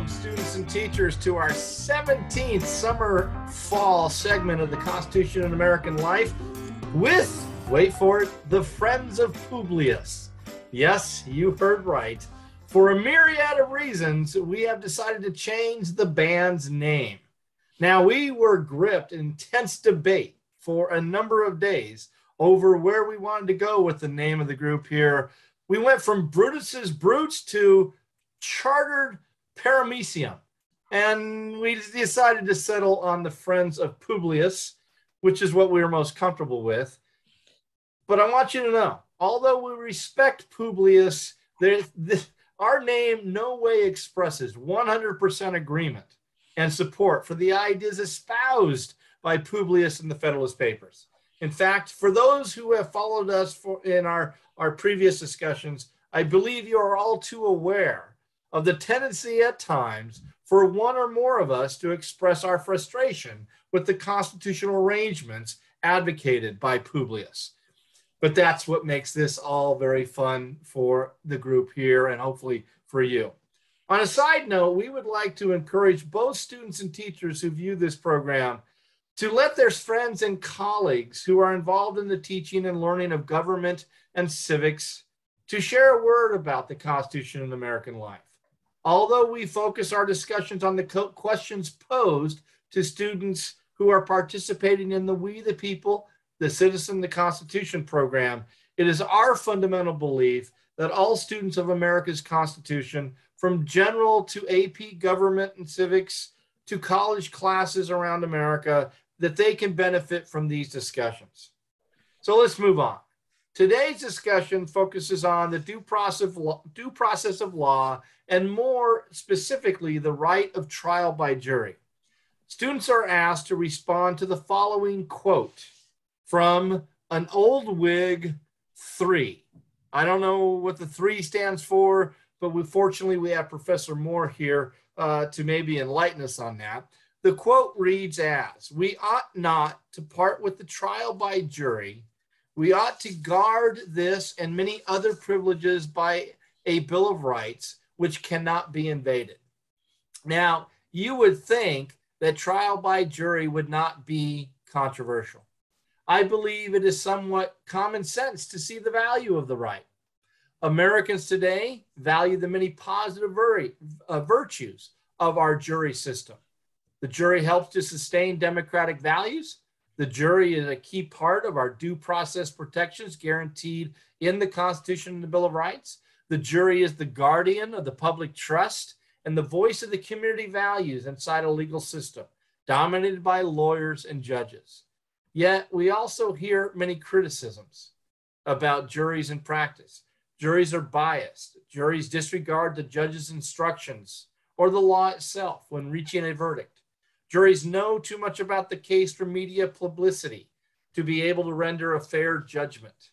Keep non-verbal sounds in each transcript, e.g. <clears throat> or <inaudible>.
welcome students and teachers to our 17th summer fall segment of the Constitution and American Life with, wait for it, the Friends of Publius. Yes, you heard right. For a myriad of reasons, we have decided to change the band's name. Now, we were gripped in intense debate for a number of days over where we wanted to go with the name of the group here. We went from Brutus's Brutes to Chartered Paramecium. And we decided to settle on the Friends of Publius, which is what we were most comfortable with. But I want you to know, although we respect Publius, the, our name no way expresses 100% agreement and support for the ideas espoused by Publius in the Federalist Papers. In fact, for those who have followed us for, in our, our previous discussions, I believe you are all too aware of the tendency at times for one or more of us to express our frustration with the constitutional arrangements advocated by Publius. But that's what makes this all very fun for the group here and hopefully for you. On a side note, we would like to encourage both students and teachers who view this program to let their friends and colleagues who are involved in the teaching and learning of government and civics to share a word about the Constitution and American life. Although we focus our discussions on the questions posed to students who are participating in the We the People, the Citizen, the Constitution program, it is our fundamental belief that all students of America's Constitution, from general to AP government and civics to college classes around America, that they can benefit from these discussions. So let's move on. Today's discussion focuses on the due process, of law, due process of law and more specifically, the right of trial by jury. Students are asked to respond to the following quote from an old Whig three. I don't know what the three stands for, but we fortunately we have Professor Moore here uh, to maybe enlighten us on that. The quote reads as We ought not to part with the trial by jury we ought to guard this and many other privileges by a Bill of Rights, which cannot be invaded. Now, you would think that trial by jury would not be controversial. I believe it is somewhat common sense to see the value of the right. Americans today value the many positive uh, virtues of our jury system. The jury helps to sustain democratic values the jury is a key part of our due process protections guaranteed in the Constitution and the Bill of Rights. The jury is the guardian of the public trust and the voice of the community values inside a legal system dominated by lawyers and judges. Yet we also hear many criticisms about juries in practice. Juries are biased. Juries disregard the judge's instructions or the law itself when reaching a verdict. Juries know too much about the case for media publicity to be able to render a fair judgment.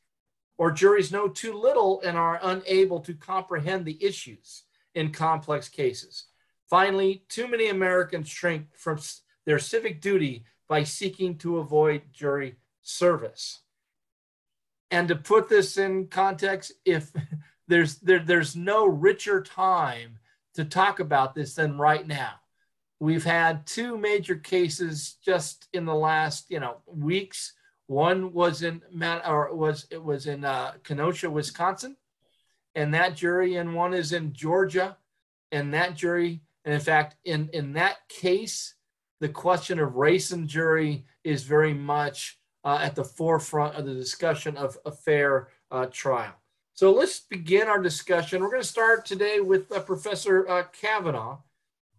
Or juries know too little and are unable to comprehend the issues in complex cases. Finally, too many Americans shrink from their civic duty by seeking to avoid jury service. And to put this in context, if <laughs> there's there, there's no richer time to talk about this than right now We've had two major cases just in the last, you know, weeks. One was in or was it was in uh, Kenosha, Wisconsin, and that jury, and one is in Georgia, and that jury, and in fact, in in that case, the question of race and jury is very much uh, at the forefront of the discussion of a fair uh, trial. So let's begin our discussion. We're going to start today with uh, Professor uh, Kavanaugh.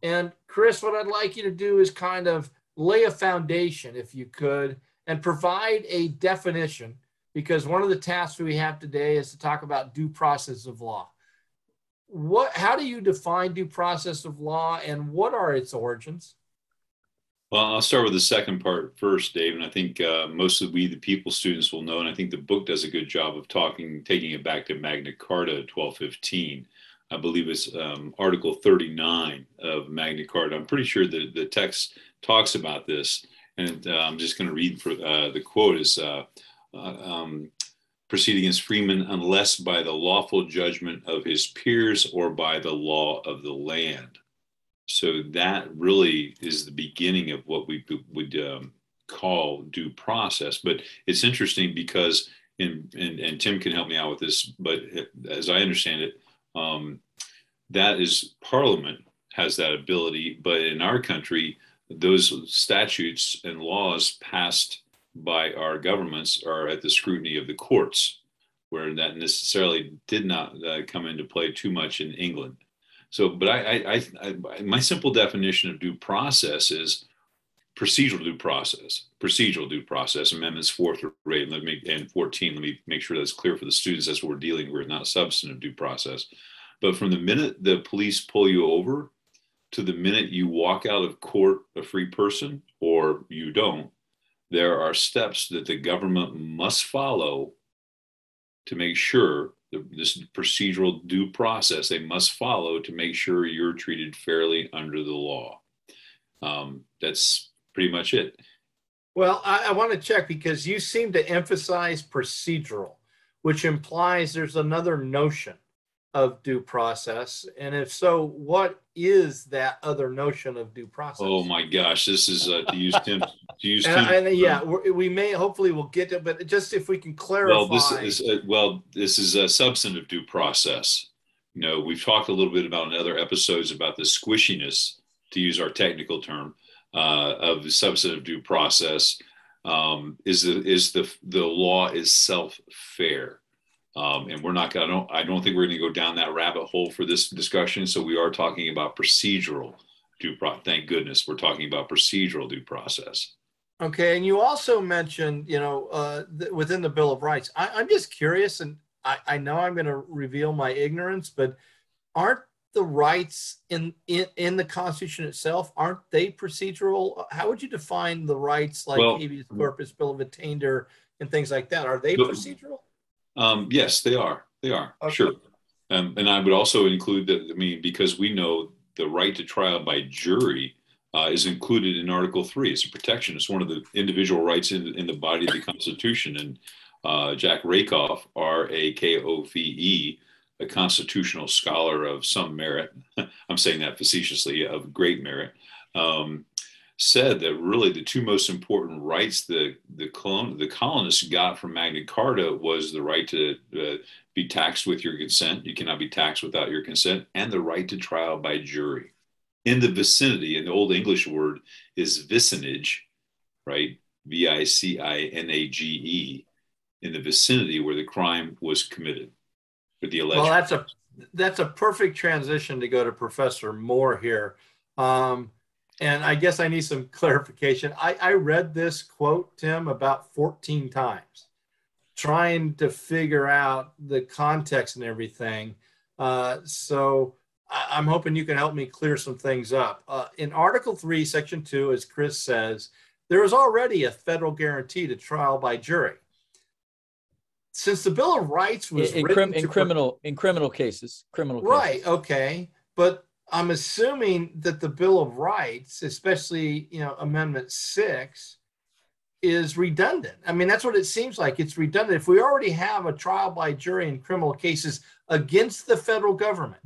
And Chris, what I'd like you to do is kind of lay a foundation, if you could, and provide a definition, because one of the tasks we have today is to talk about due process of law. What, how do you define due process of law, and what are its origins? Well, I'll start with the second part first, Dave. And I think uh, most of we, the people students, will know. And I think the book does a good job of talking, taking it back to Magna Carta 1215. I believe it's um, Article 39 of Magna Carta. I'm pretty sure the, the text talks about this. And uh, I'm just going to read for, uh, the quote is uh, uh, um, proceed against freeman unless by the lawful judgment of his peers or by the law of the land. So that really is the beginning of what we would um, call due process. But it's interesting because, in, and, and Tim can help me out with this, but as I understand it, um, that is Parliament has that ability. But in our country, those statutes and laws passed by our governments are at the scrutiny of the courts, where that necessarily did not uh, come into play too much in England. So, but I, I, I, my simple definition of due process is procedural due process, procedural due process, amendments four through eight, let me, and 14. Let me make sure that's clear for the students. That's what we're dealing with, not substantive due process. But from the minute the police pull you over to the minute you walk out of court a free person or you don't, there are steps that the government must follow to make sure this procedural due process they must follow to make sure you're treated fairly under the law. Um, that's pretty much it. Well, I, I want to check because you seem to emphasize procedural, which implies there's another notion of due process? And if so, what is that other notion of due process? Oh my gosh, this is uh, to use Tim. To use Tim. And, and yeah, we may hopefully we'll get to, but just if we can clarify. Well, this is uh, well, this is a substantive due process. You know, we've talked a little bit about in other episodes about the squishiness, to use our technical term, uh, of the substantive due process. Um, is the is the the law is self fair um, and we're not going to, I don't think we're going to go down that rabbit hole for this discussion. So we are talking about procedural due process. Thank goodness we're talking about procedural due process. Okay. And you also mentioned, you know, uh, th- within the Bill of Rights, I, I'm just curious, and I, I know I'm going to reveal my ignorance, but aren't the rights in, in in the Constitution itself aren't they procedural? How would you define the rights like well, habeas corpus, Bill of Attainder, and things like that? Are they procedural? Um, yes, they are. They are okay. sure. Um, and I would also include that. I mean, because we know the right to trial by jury uh, is included in Article Three. It's a protection. It's one of the individual rights in, in the body of the Constitution. And uh, Jack Rakove, R A K O V E, a constitutional scholar of some merit. <laughs> I'm saying that facetiously, of great merit. Um, said that really the two most important rights the the, colon, the colonists got from Magna Carta was the right to uh, be taxed with your consent. You cannot be taxed without your consent, and the right to trial by jury. In the vicinity, and the Old English word is vicinage, right? V I C I N A G E, in the vicinity where the crime was committed. With the alleged. Well, that's a that's a perfect transition to go to Professor Moore here. Um, and I guess I need some <laughs> clarification. I, I read this quote, Tim, about 14 times, trying to figure out the context and everything. Uh, so I, am hoping you can help me clear some things up. Uh, in Article 3, Section 2, as Chris says, there is already a federal guarantee to trial by jury. Since the Bill of Rights was in, in, in criminal in criminal cases, criminal right? Cases. Okay, but I'm assuming that the Bill of Rights, especially you know Amendment Six, is redundant. I mean, that's what it seems like. It's redundant. If we already have a trial by jury in criminal cases against the federal government,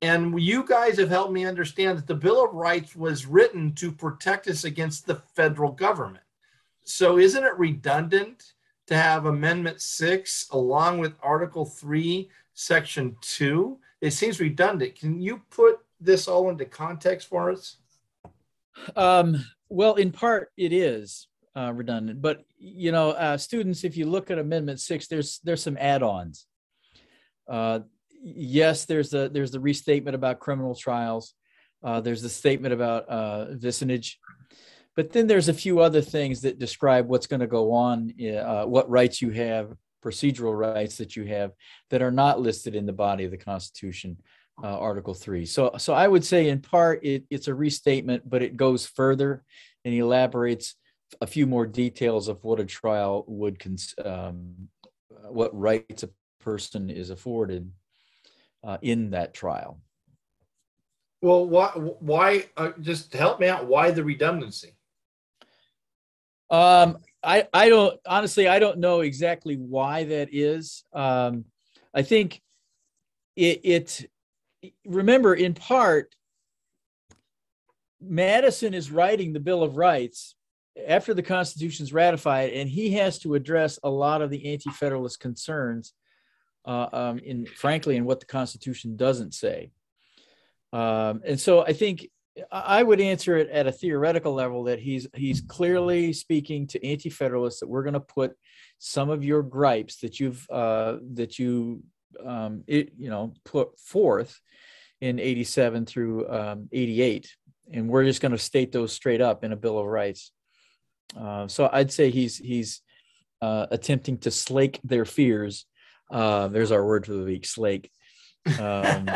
and you guys have helped me understand that the Bill of Rights was written to protect us against the federal government. So, isn't it redundant to have Amendment Six along with Article Three, Section Two? It seems redundant. Can you put this all into context for us? Um, well, in part, it is uh, redundant, but you know, uh, students, if you look at Amendment Six, there's there's some add-ons. Uh, yes, there's the there's the restatement about criminal trials. Uh, there's the statement about uh, vicinage, but then there's a few other things that describe what's going to go on, uh, what rights you have, procedural rights that you have that are not listed in the body of the Constitution uh, Article 3. So, so I would say in part it, it's a restatement, but it goes further and elaborates a few more details of what a trial would, cons- um, what rights a person is afforded uh, in that trial. Well, why, why uh, just help me out. Why the redundancy? Um, I, I don't, honestly, I don't know exactly why that is. Um, I think it, it remember in part Madison is writing the Bill of Rights after the Constitution's ratified, and he has to address a lot of the anti-federalist concerns, uh, um, in frankly, in what the Constitution doesn't say. Um, and so I think I would answer it at a theoretical level that he's he's clearly speaking to anti-federalists that we're going to put some of your gripes that you've uh, that you um, it, you know put forth in 87 through um, 88 and we're just going to state those straight up in a bill of rights. Uh, so i'd say he's he's uh, attempting to slake their fears. Uh, there's our word for the week slake um,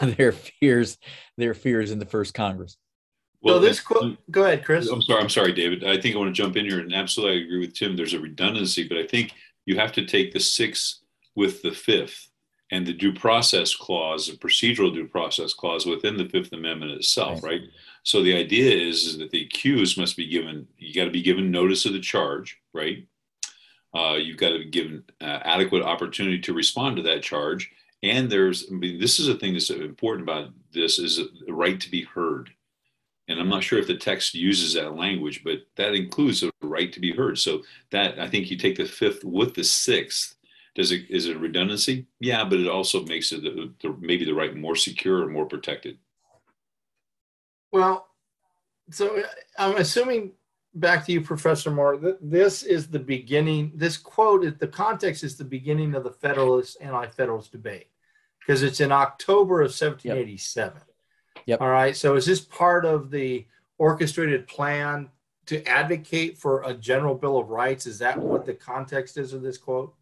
<laughs> <laughs> their fears their fears in the first congress well, so this quote go ahead chris i'm sorry i'm sorry david i think i want to jump in here and absolutely I agree with tim there's a redundancy but i think you have to take the sixth with the fifth and the due process clause, the procedural due process clause within the Fifth Amendment itself, right? right? So the idea is, is that the accused must be given, you got to be given notice of the charge, right? Uh, you've got to be given uh, adequate opportunity to respond to that charge. And there's, I mean, this is a thing that's important about this is the right to be heard. And I'm not sure if the text uses that language, but that includes the right to be heard. So that I think you take the fifth with the sixth does it is it redundancy? Yeah, but it also makes it the, the, maybe the right more secure or more protected. Well, so I'm assuming back to you, Professor Moore. This is the beginning. This quote, the context is the beginning of the Federalist anti-Federalist debate because it's in October of 1787. Yep. yep. All right. So is this part of the orchestrated plan to advocate for a general Bill of Rights? Is that what the context is of this quote?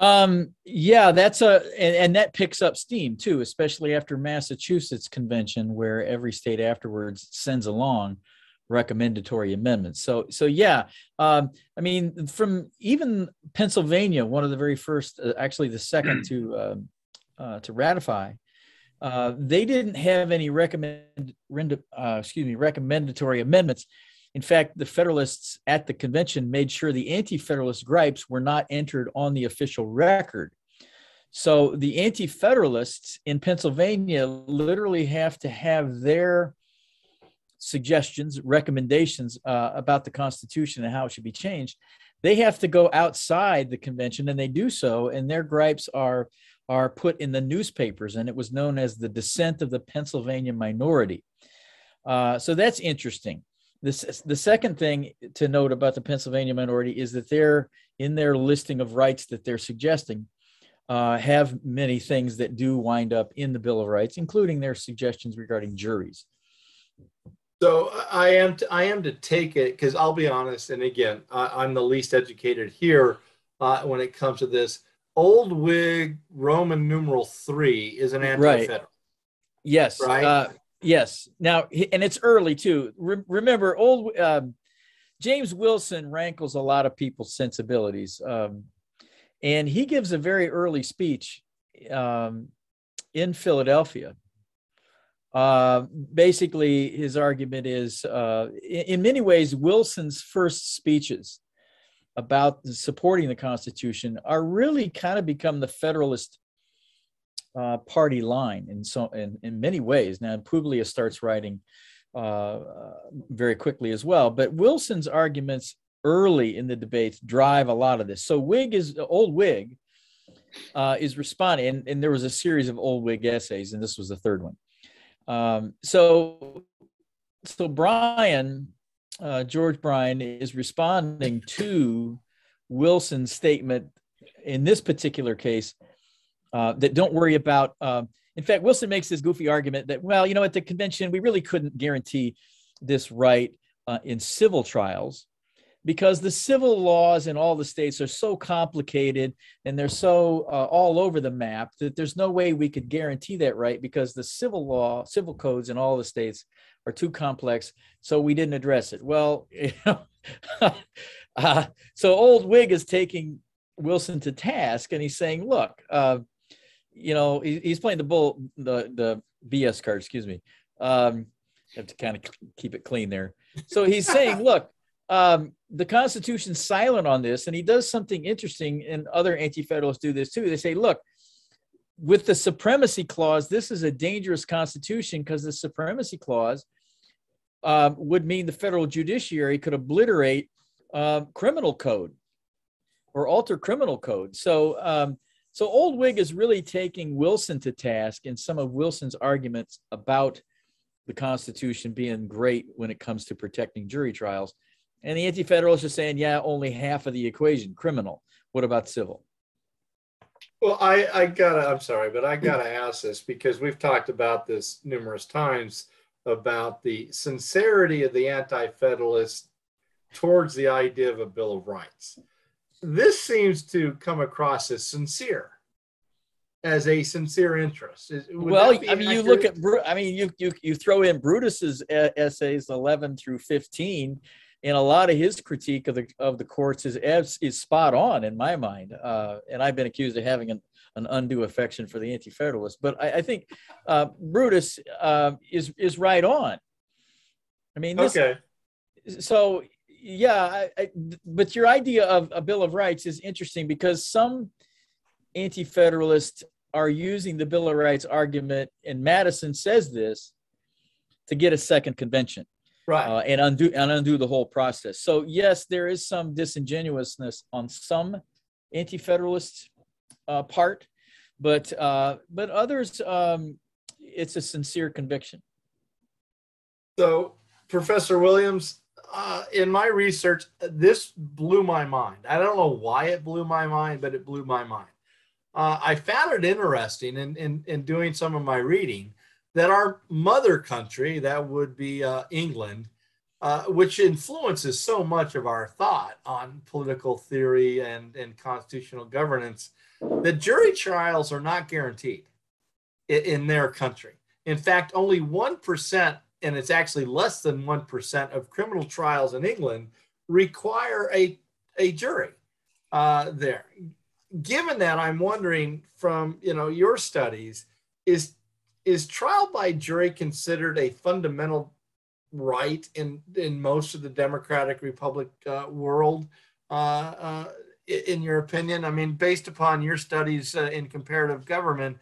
Um, yeah, that's a and, and, that picks up steam too, especially after Massachusetts convention, where every state afterwards sends along recommendatory amendments. So, so yeah, um, I mean, from even Pennsylvania, one of the very first, uh, actually the second to <clears throat> uh, uh, to ratify, uh, they didn't have any recommend, uh, excuse me, recommendatory amendments. In fact, the Federalists at the convention made sure the anti Federalist gripes were not entered on the official record. So the anti Federalists in Pennsylvania literally have to have their suggestions, recommendations uh, about the Constitution and how it should be changed. They have to go outside the convention and they do so, and their gripes are are put in the newspapers, and it was known as the dissent of the Pennsylvania minority. Uh, so that's interesting. This, the second thing to note about the Pennsylvania minority is that they're in their listing of rights that they're suggesting uh, have many things that do wind up in the Bill of Rights, including their suggestions regarding juries. So I am to, I am to take it because I'll be honest, and again, I, am the least educated here uh, when it comes to this. Old Whig Roman numeral three is an anti-federal. Right. Yes. Right. Uh, Yes. Now, and it's early too. Re- remember, old um, James Wilson rankles a lot of people's sensibilities, um, and he gives a very early speech um, in Philadelphia. Uh, basically, his argument is, uh, in, many ways, Wilson's first speeches about supporting the Constitution are really kind of become the Federalist uh, party line in so in, in many ways. Now Publius starts writing uh, very quickly as well, but Wilson's arguments early in the debates drive a lot of this. So Whig is old Whig uh, is responding, and, and, there was a series of old Whig essays, and this was the third one. Um, so so Bryan, uh, George Bryan is responding to Wilson's statement in this particular case uh, that don't worry about. Uh, in fact, Wilson makes this goofy argument that, well, you know, at the convention, we really couldn't guarantee this right uh, in civil trials because the civil laws in all the states are so complicated and they're so uh, all over the map that there's no way we could guarantee that right because the civil law, civil codes in all the states are too complex. So we didn't address it. Well, <laughs> you know, <laughs> uh, so old Whig is taking Wilson to task and he's saying, look, uh, you know, he, he's playing the bull, the the BS card. Excuse me. Um, have to kind of keep it clean there. So he's saying, look, um, the Constitution's silent on this, and he does something interesting, and other anti-federalists do this too. They say, look, with the supremacy clause, this is a dangerous constitution because the supremacy clause uh, would mean the federal judiciary could obliterate uh, criminal code or alter criminal code. So, um, so Old Whig is really taking Wilson to task in some of Wilson's arguments about the Constitution being great when it comes to protecting jury trials. And the Anti-Federalists are saying, yeah, only half of the equation, criminal. What about civil? Well, I, I gotta, I'm sorry, but I gotta ask this because we've talked about this numerous times about the sincerity of the anti-federalists towards the idea of a Bill of Rights. This seems to come across as sincere, as a sincere interest. well, I mean, accurate? you look at, I mean, you you you throw in Brutus's essays 11 through 15, and a lot of his critique of the of the courts is is spot on in my mind. Uh, and I've been accused of having an, an undue affection for the anti-federalists, but I, I think uh, Brutus uh, is is right on. I mean, this, okay. So yeah, I, I, but your idea of a Bill of Rights is interesting because some anti-federalists are using the Bill of Rights argument, and Madison says this to get a second convention right. uh, and undo and undo the whole process. So yes there is some disingenuousness on some anti-federalist uh, part but uh, but others um, it's a sincere conviction. So professor williams uh, in my research this blew my mind. I don't know why it blew my mind but it blew my mind. Uh, i found it interesting in, in, in doing some of my reading that our mother country, that would be uh, England, uh, which influences so much of our thought on political theory and, and constitutional governance, that jury trials are not guaranteed in, in their country. In fact, only 1%, and it's actually less than 1% of criminal trials in England require a, a jury uh, there. Given that, I'm wondering from you know your studies, is is trial by jury considered a fundamental right in in most of the democratic republic uh, world? Uh, uh, in your opinion? I mean based upon your studies uh, in comparative government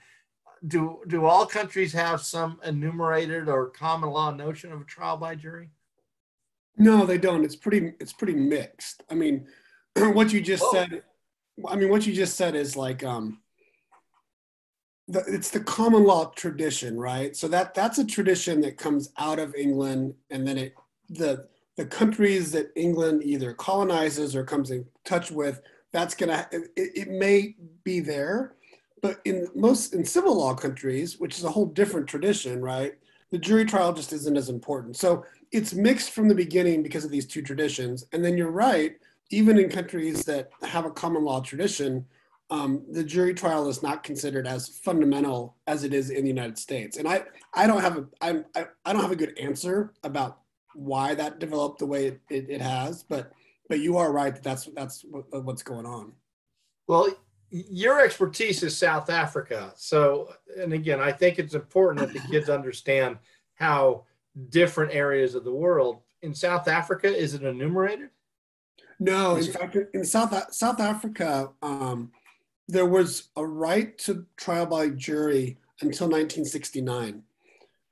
do do all countries have some enumerated or common law notion of a trial by jury? No they don't. It's pretty it's pretty mixed. I mean <clears throat> what you just Whoa. said i mean what you just said is like um the, it's the common law tradition, right? So that that's a tradition that comes out of England, and then it the the countries that England either colonizes or comes in touch with. That's gonna it, it may be there, but in most in civil law countries, which is a whole different tradition, right? The jury trial just isn't as important. So it's mixed from the beginning because of these two traditions. And then you're right, even in countries that have a common law tradition, um, the jury trial is not considered as fundamental as it is in the United States. And I, I don't have a, I, I, I don't have a good answer about why that developed the way it, it, it has, but, but you are right that that's, that's what, what's going on. Well, your expertise is South Africa. So, and again, I think it's important that the kids understand how different areas of the world in South Africa, is it enumerated? No, in fact, in South, South Africa, um, there was a right to trial by jury until 1969.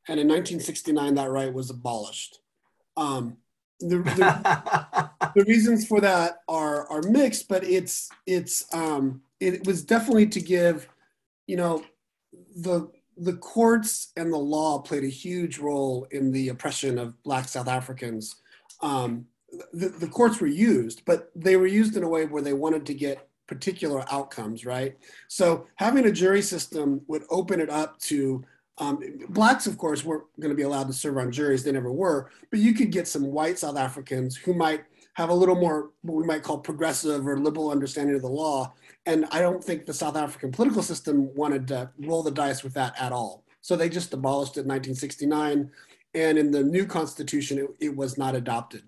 And in 1969, that right was abolished. Um, the, the, <laughs> the, reasons for that are, are mixed, but it's, it's, um, it was definitely to give, you know, the, the courts and the law played a huge role in the oppression of Black South Africans. Um, the, the courts were used, but they were used in a way where they wanted to get particular outcomes, right? So having a jury system would open it up to um, blacks, of course, weren't going to be allowed to serve on juries; they never were. But you could get some white South Africans who might have a little more what we might call progressive or liberal understanding of the law. And I don't think the South African political system wanted to roll the dice with that at all. So they just abolished it in 1969. And in the new constitution, it, it was not adopted.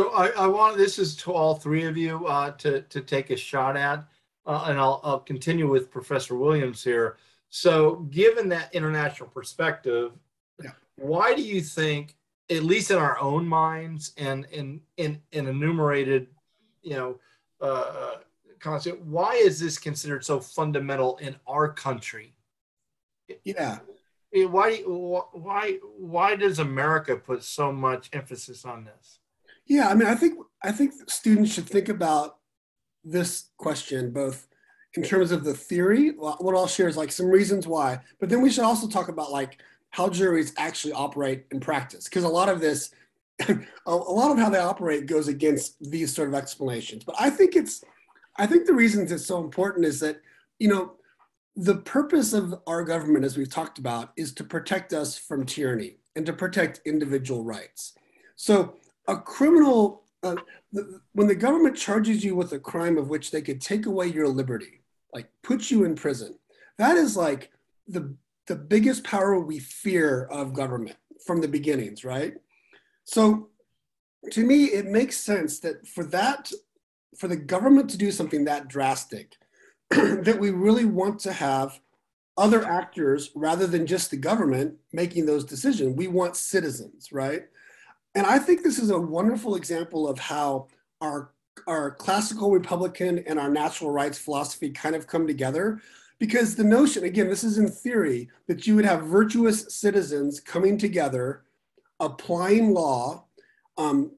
So I, I want this is to all three of you uh, to to take a shot at, uh, and I'll I'll continue with Professor Williams here. So, given that international perspective, yeah. why do you think, at least in our own minds and in in in enumerated, you know, uh, Constitution, why is this considered so fundamental in our country? Yeah. Why, why, why does America put so much emphasis on this? Yeah, I mean, I think I think students should think about this question both in terms of the theory. What I'll share is like some reasons why, but then we should also talk about like how juries actually operate in practice, because a lot of this, <laughs> a lot of how they operate goes against these sort of explanations. But I think it's, I think the reasons it's so important is that you know the purpose of our government, as we've talked about, is to protect us from tyranny and to protect individual rights. So a criminal, uh, the, when the government charges you with a crime of which they could take away your liberty, like put you in prison, that is like the the biggest power we fear of government from the beginnings, right? So to me, it makes sense that for that, for the government to do something that drastic, <clears throat> that we really want to have other actors rather than just the government making those decisions. We want citizens, right? And I think this is a wonderful example of how our our classical Republican and our natural rights philosophy kind of come together. Because the notion, again, this is in theory, that you would have virtuous citizens coming together, applying law um,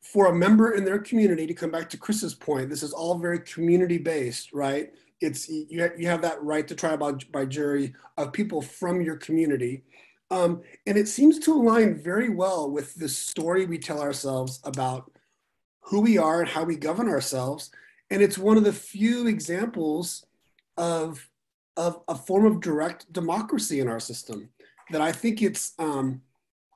for a member in their community, to come back to Chris's point, this is all very community based, right? It's you have, you have that right to trial by, by jury of people from your community. Um, and it seems to align very well with the story we tell ourselves about who we are and how we govern ourselves. And it's one of the few examples of, of a form of direct democracy in our system that I think it's, um,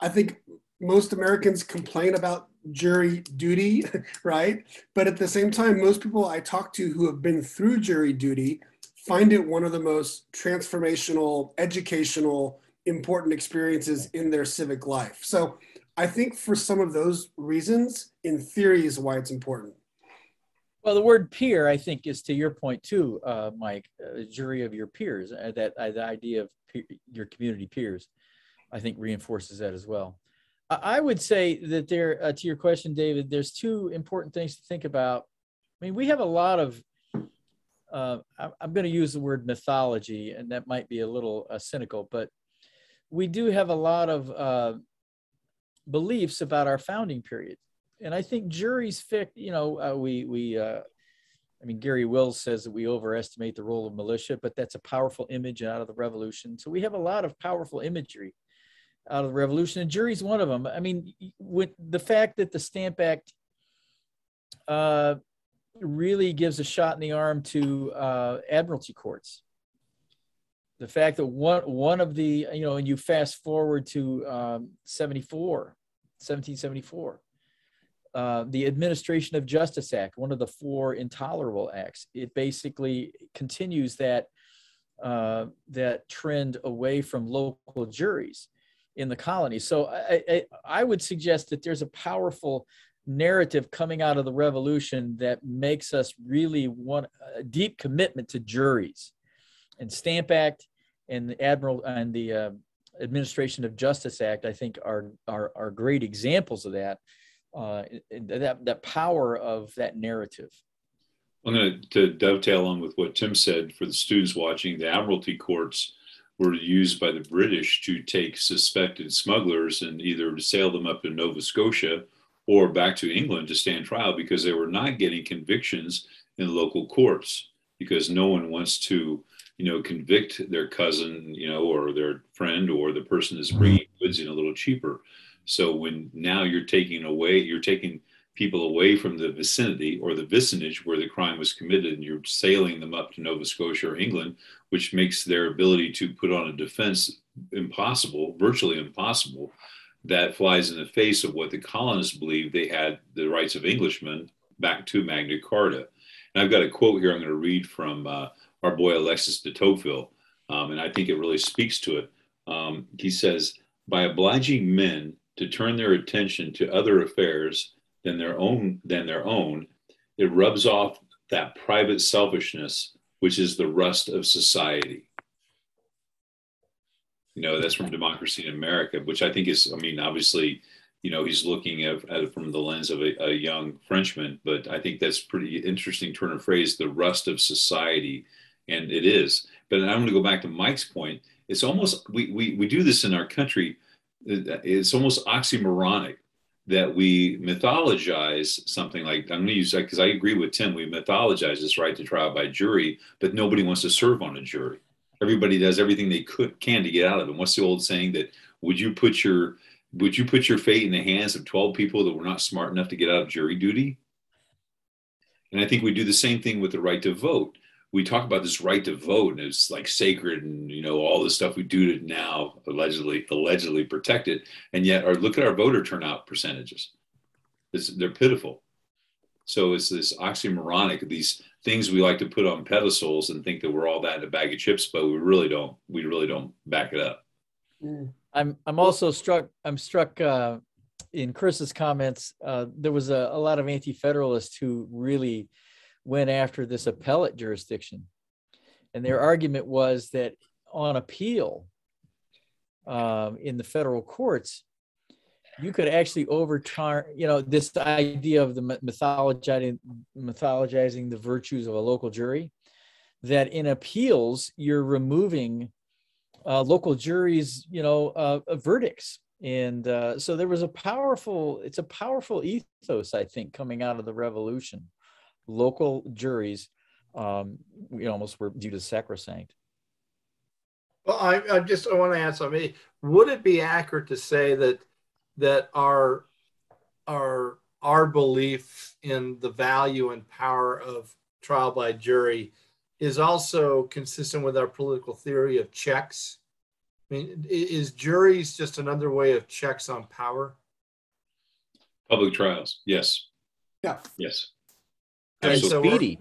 I think most Americans complain about jury duty, <laughs> right? But at the same time, most people I talk to who have been through jury duty find it one of the most transformational, educational, important experiences in their civic life. So I think for some of those reasons, in theory, is why it's important. Well, the word peer, I think, is to your point too, uh, Mike. Jury of your peers. Uh, that uh, the idea of peer, your community peers, I think, reinforces that as well. I would say that there, uh, to your question, David, there's two important things to think about. I mean, we have a lot of. Uh, I'm going to use the word mythology, and that might be a little cynical, but we do have a lot of beliefs about our founding period and I think juries fit. You know, uh, we we. Uh, I mean, Garry Wills says that we overestimate the role of militia, but that's a powerful image out of the revolution. So we have a lot of powerful imagery out of the revolution, and jury's one of them. I mean, with the fact that the Stamp Act uh, really gives a shot in the arm to uh, admiralty courts. The fact that one one of the you know, and you fast forward to um, 74, 1774 uh, the Administration of Justice Act, one of the four intolerable acts. It basically continues that uh, that trend away from local juries in the colonies. So I, I, I, would suggest that there's a powerful narrative coming out of the revolution that makes us really want a deep commitment to juries. And Stamp Act and the Admiral and the uh, Administration of Justice Act, I think, are, are, are great examples of that uh, that that power of that narrative. I'm going to dovetail on with what Tim said for the students watching. The Admiralty courts were used by the British to take suspected smugglers and either sail them up to Nova Scotia or back to England to stand trial because they were not getting convictions in local courts because no one wants to you know convict their cousin you know or their friend or the person that's mm-hmm. bringing goods in a little cheaper so when now you're taking away, you're taking people away from the vicinity or the vicinage where the crime was committed and you're sailing them up to Nova Scotia or England, which makes their ability to put on a defense impossible, virtually impossible. That flies in the face of what the colonists believed they had the rights of Englishmen back to Magna Carta. And I've got a quote here I'm going to read from uh, our boy Alexis de Tocqueville, um, and I think it really speaks to it. Um, he says, By obliging men to turn their attention to other affairs than their own than their own, it rubs off that private selfishness which is the rust of society. You know, that's from Democracy in America, which I think is, I mean, obviously you know he's looking at, at it from the lens of a, a, young Frenchman. But I think that's pretty interesting turn of phrase, the rust of society, and it is. But I'm going to go back to Mike's point. It's almost we we we do this in our country. Uh, it's almost oxymoronic that we mythologize something like I'm going to use that because I agree with Tim. We mythologize this right to trial by jury, but nobody wants to serve on a jury. Everybody does everything they could can to get out of it. What's the old saying that would you put your would you put your fate in the hands of 12 people that were not smart enough to get out of jury duty? And I think we do the same thing with the right to vote. We talk about this right to vote and it's like sacred and you know all the stuff we do to now allegedly allegedly protect it. And yet our look at our voter turnout percentages. It's, they're pitiful. So it's this oxymoronic, these things we like to put on pedestals and think that we're all that in a bag of chips, but we really don't. We really don't back it up. Mm. I'm I'm also struck. I'm struck uh, in Chris's comments. Uh, there was a, a lot of anti-federalists who really went after this appellate jurisdiction, and their argument was that on appeal um, in the federal courts, you could actually overturn. You know, this idea of the mythologizing mythologizing the virtues of a local jury. That in appeals, you're removing uh, local juries, you know, uh, verdicts. And uh, so there was a powerful, it's a powerful ethos, I think, coming out of the revolution. Local juries, um, we almost were viewed as sacrosanct. Well, I, I just I want to ask something. Would it be accurate to say that that our our our belief in the value and power of trial by jury is also consistent with our political theory of checks. I mean, is juries just another way of checks on power? Public trials, yes. Yeah. Yes. And speedy.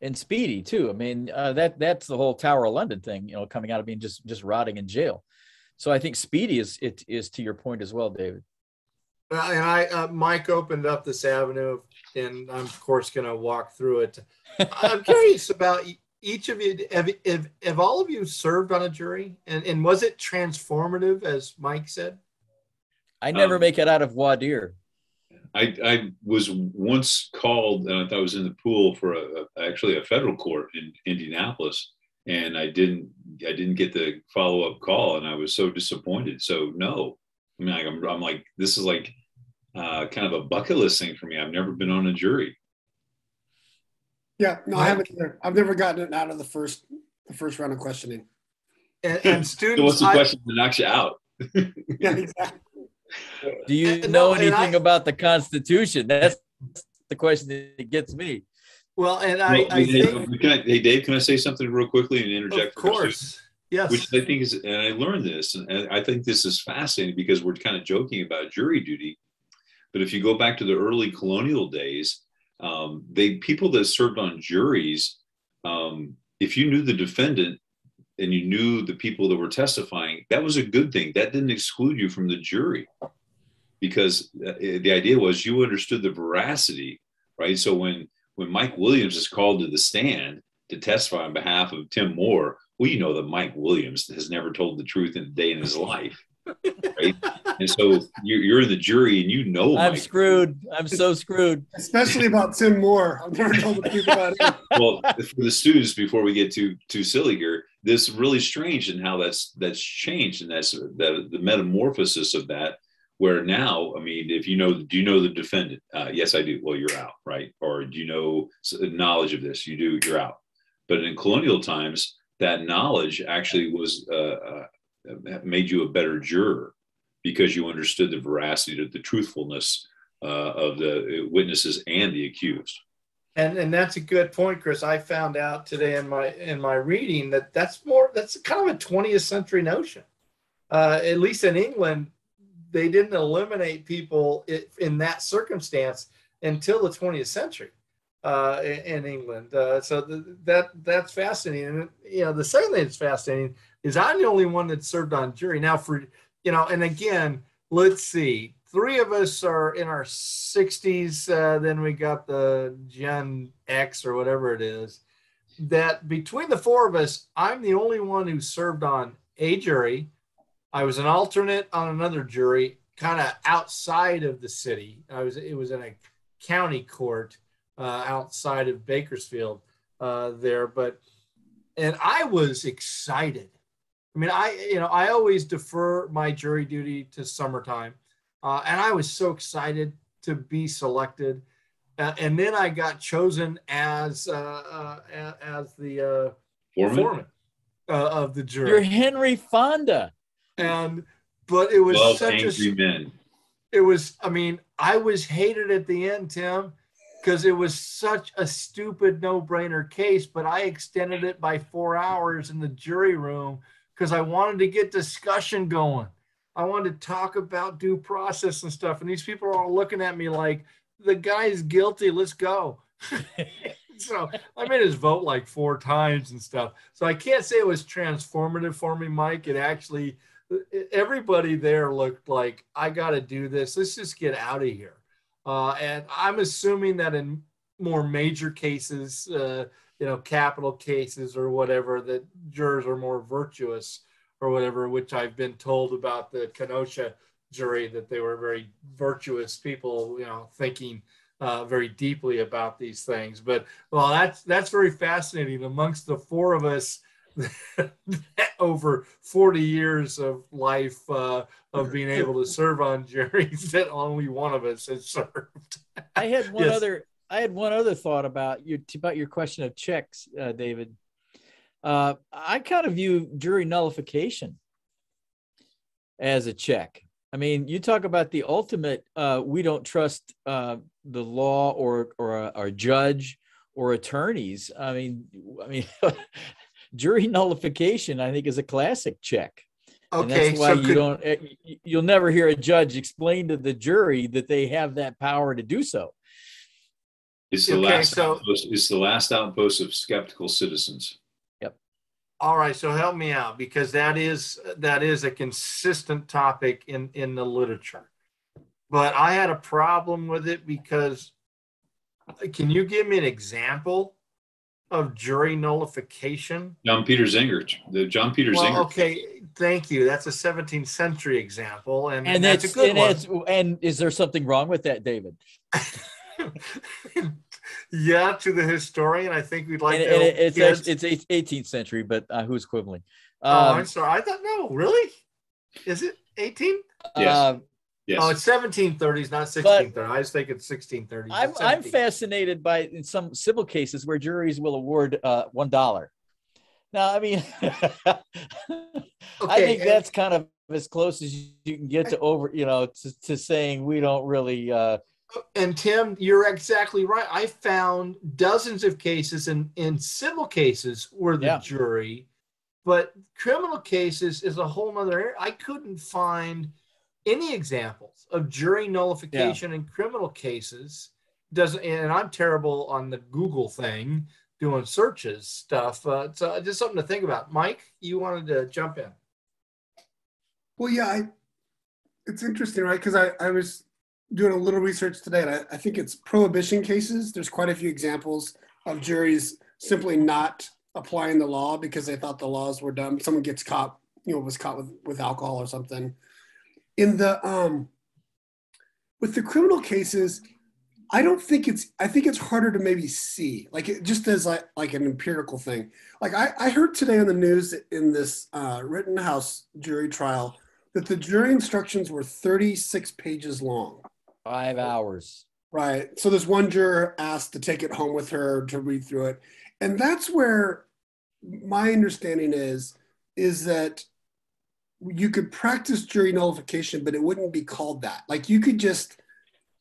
And speedy too. I mean, uh, that that's the whole Tower of London thing, you know, coming out of being just just rotting in jail. So I think speedy is it is to your point as well, David. Uh, and I, uh, Mike opened up this avenue, and I'm of course going to walk through it. <laughs> I'm curious about each of you. Have, have, have all of you served on a jury, and, and was it transformative, as Mike said? I never um, make it out of voir dire. I, I was once called, and I thought I was in the pool for a, a, actually a federal court in Indianapolis, and I didn't I didn't get the follow up call, and I was so disappointed. So no, I mean I'm, I'm like this is like uh, kind of a bucket list thing for me. I've never been on a jury. Yeah, no, I haven't either. I've never gotten it out of the first the first round of questioning. And, <laughs> and students, so what's the question that knocks you out? yeah, exactly. <laughs> Do you and, know no, anything I, about the Constitution? That's the question that gets me. Well, and I, well, I hey, think, can I, hey, Dave, can I say something real quickly and interject? Of course. Yes. Which I think is, and I learned this, and I think this is fascinating because we're kind of joking about jury duty, but if you go back to the early colonial days, um, they people that served on juries, um, if you knew the defendant and you knew the people that were testifying, that was a good thing. That didn't exclude you from the jury because uh, the idea was you understood the veracity, right? So when when Mike Williams is called to the stand to testify on behalf of Tim Moore, we know that Mike Williams has never told the truth in a day in his life right? <laughs> and so you're, you're in the jury and you know I'm Mike. screwed. I'm so screwed. Especially about Tim Moore. I've never told the people about it. <laughs> Well, for the students, before we get too too silly here, this really strange and how that's that's changed and that's the, the metamorphosis of that. Where now, I mean, if you know, do you know the defendant? Uh, yes, I do. Well, you're out, right? Or do you know knowledge of this? You do. You're out. But in colonial times, that knowledge actually was uh, uh, made you a better juror because you understood the veracity, of the truthfulness uh, of the witnesses and the accused. And and that's a good point, Chris. I found out today in my in my reading that that's more that's kind of a 20th century notion. Uh, at least in England, they didn't eliminate people in that circumstance until the 20th century uh, in, England. Uh, so the, that that's fascinating. And you know, the second thing that's fascinating is I'm the only one that served on jury. Now, for you know, and again, let's see, three of us are in our 60s. Uh, then we got the Gen X or whatever it is. That between the four of us, I'm the only one who served on a jury. I was an alternate on another jury, kind of outside of the city. I was it was in a county court uh, outside of Bakersfield uh, there, but and I was excited. I mean, I you know I always defer my jury duty to summertime, uh, and I was so excited to be selected. Uh, and then I got chosen as uh, uh, as the uh, foreman, foreman uh, of the jury. You're Henry Fonda. And but it was Love such a men. It was. I mean, I was hated at the end, Tim, because it was such a stupid no-brainer case. But I extended it by four hours in the jury room because I wanted to get discussion going. I wanted to talk about due process and stuff. And these people are all looking at me like the guy's guilty. Let's go. <laughs> so I made his vote like four times and stuff. So I can't say it was transformative for me, Mike. It actually, everybody there looked like, I got to do this. Let's just get out of here. Uh, and I'm assuming that in more major cases, uh, you know, capital cases or whatever, that jurors are more virtuous or whatever, which I've been told about the Kenosha jury that they were very virtuous people, you know, thinking uh, very deeply about these things. But well, that's that's very fascinating. Amongst the four of us, <laughs> over 40 years of life uh, of being able to serve on juries, <laughs> that only one of us has served. I had one yes. other. I had one other thought about your about your question of checks, uh, David. Uh, I kind of view jury nullification as a check. I mean, you talk about the ultimate. Uh, we don't trust uh, the law or or a, or judge or attorneys. I mean, I mean, <laughs> jury nullification. I think is a classic check. Okay, and that's why so you could, don't. Eh, you'll never hear a judge explain to the jury that they have that power to do so. It's the okay, last so, outpost. It's the last outpost of skeptical citizens. Yep. All right, so help me out because that is that is a consistent topic in in the literature. But I had a problem with it because can you give me an example of jury nullification? John Peter Zenger, the John Peter well, Zenger. Okay, thank you. That's a 17th century example, and, and that's, that's a good and one. And is there something wrong with that, David? <laughs> yeah, to the historian, I think we'd like. And, and it's actually, it's 18th century, but uh, who's quibbling? Um, oh, I'm um, sorry. I thought no, really. Is it 18? Yes. Uh, yes. Oh, it's 1730s, not 1630. I was thinking 1630s. I'm, I'm fascinated by in some civil cases where juries will award uh, one dollar. Now, I mean, <laughs> okay, I think and, that's kind of as close as you can get to over, you know, to, to saying we don't really uh, and Tim, you're exactly right. I found dozens of cases in, in civil cases where the yeah. jury, but criminal cases is a whole nother area. I couldn't find any examples of jury nullification yeah. in criminal cases. Doesn't and I'm terrible on the Google thing doing searches stuff. Uh, so just something to think about. Mike, you wanted to jump in. Well, yeah, I, it's interesting, right? Because I, I was doing a little research today, and I, I, think it's prohibition cases. There's quite a few examples of juries simply not applying the law because they thought the laws were dumb. Someone gets caught, you know, was caught with, with alcohol or something. In the um, with the criminal cases, I don't think it's. I think it's harder to maybe see, like it, just as like like an empirical thing. Like I, I heard today on the news in this uh, Rittenhouse jury trial that the jury instructions were 36 pages long. Five hours. Right. So this one juror asked to take it home with her to read through it. And that's where my understanding is, is that you could practice jury nullification, but it wouldn't be called that. Like you could just,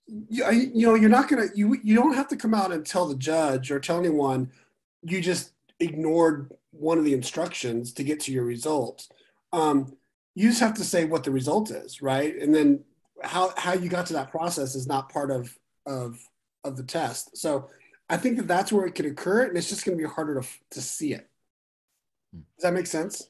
you, you know, you're not gonna, you you don't have to come out and tell the judge or tell anyone. You just ignored one of the instructions to get to your result. Um, you just have to say what the result is, right? And then how how you got to that process is not part of of of the test. So I think that that's where it could occur, and it's just going to be harder to to see it. Hmm. Does that make sense?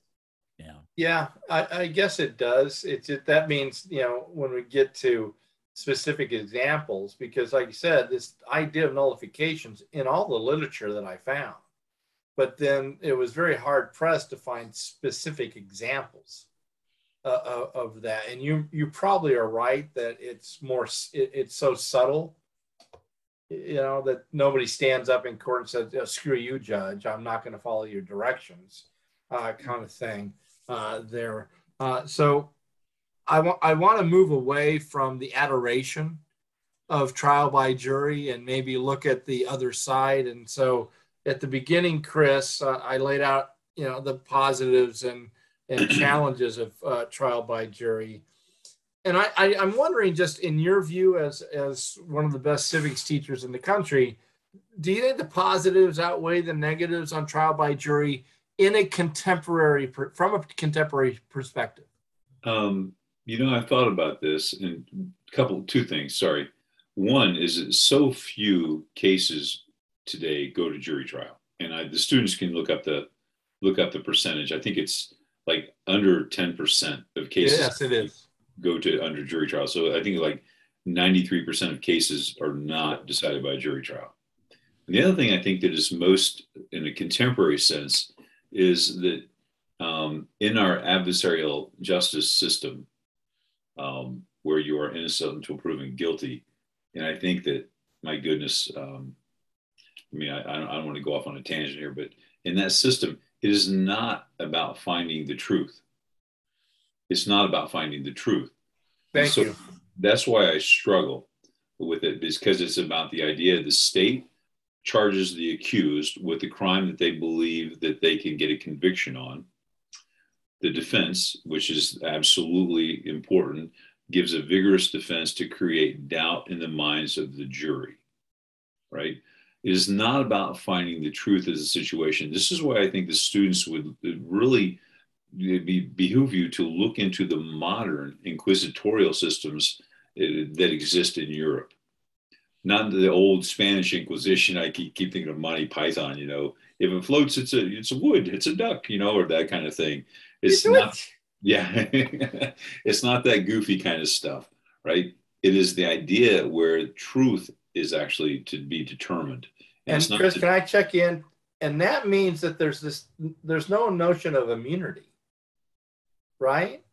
Yeah. Yeah, I, I guess it does. It's it, that means you know when we get to specific examples, because like you said, this idea of nullifications in all the literature that I found, but then it was very hard pressed to find specific examples uh, of that. And you you probably are right that it's more it, it's so subtle, you know, that nobody stands up in court and says, oh, "Screw you, judge. I'm not going to follow your directions," uh, kind of thing. Uh, there. Uh, so I want I want to move away from the adoration of trial by jury and maybe look at the other side. And so at the beginning, Chris, uh, I laid out you know the positives and and <clears throat> challenges of uh, trial by jury. And I, I, I'm wondering, just in your view, as as one of the best civics teachers in the country, do you think the positives outweigh the negatives on trial by jury in a contemporary from a contemporary perspective? Um, you know, I thought about this and a couple, two things. Sorry, one is that so few cases today go to jury trial, and I, the students can look up the look up the percentage. I think it's under 10% of cases yes, it is. go to under jury trial. So I think like 93% of cases are not decided by a jury trial. And the other thing I think that is most in a contemporary sense is that um, in our adversarial justice system, um, where you are innocent until proven guilty, and I think that my goodness, um, I mean, I, I don't, I don't want to go off on a tangent here, but in that system, it is not about finding the truth. It's not about finding the truth. Thank so you. That's why I struggle with it because it's about the idea the state charges the accused with the crime that they believe that they can get a conviction on. The defense, which is absolutely important, gives a vigorous defense to create doubt in the minds of the jury, right? It is not about finding the truth as a situation. This is why I think the students would really be, behoove you to look into the modern inquisitorial systems uh, that exist in Europe. Not the old Spanish Inquisition. I keep, keep thinking of Monty Python. You know, if it floats, it's a it's a wood, it's a duck. You know, or that kind of thing. It's not. <laughs> Yeah, <laughs> it's not that goofy kind of stuff, right? It is the idea where truth is actually to be determined. And, and Chris, to- can I check in? And that means that there's this, there's no notion of immunity, right?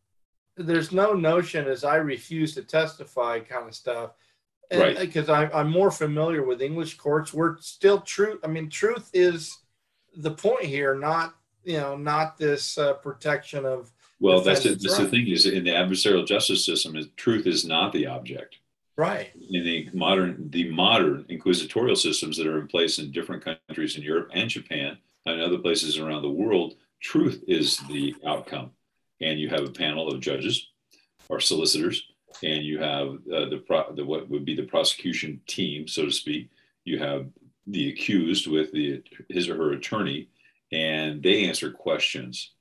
There's no notion as I refuse to testify kind of stuff. And, right. Because I'm more familiar with English courts We're still truth, I mean, truth is the point here, not, you know, not this uh, protection of. Well, that's, the, that's right. the thing is in the adversarial justice system, is truth is not the object right. In the modern the modern inquisitorial systems that are in place in different countries in Europe and Japan and other places around the world truth is the outcome. And you have a panel of judges or solicitors and you have uh, the, pro- the what would be the prosecution team so to speak. You have the accused with the his or her attorney and they answer questions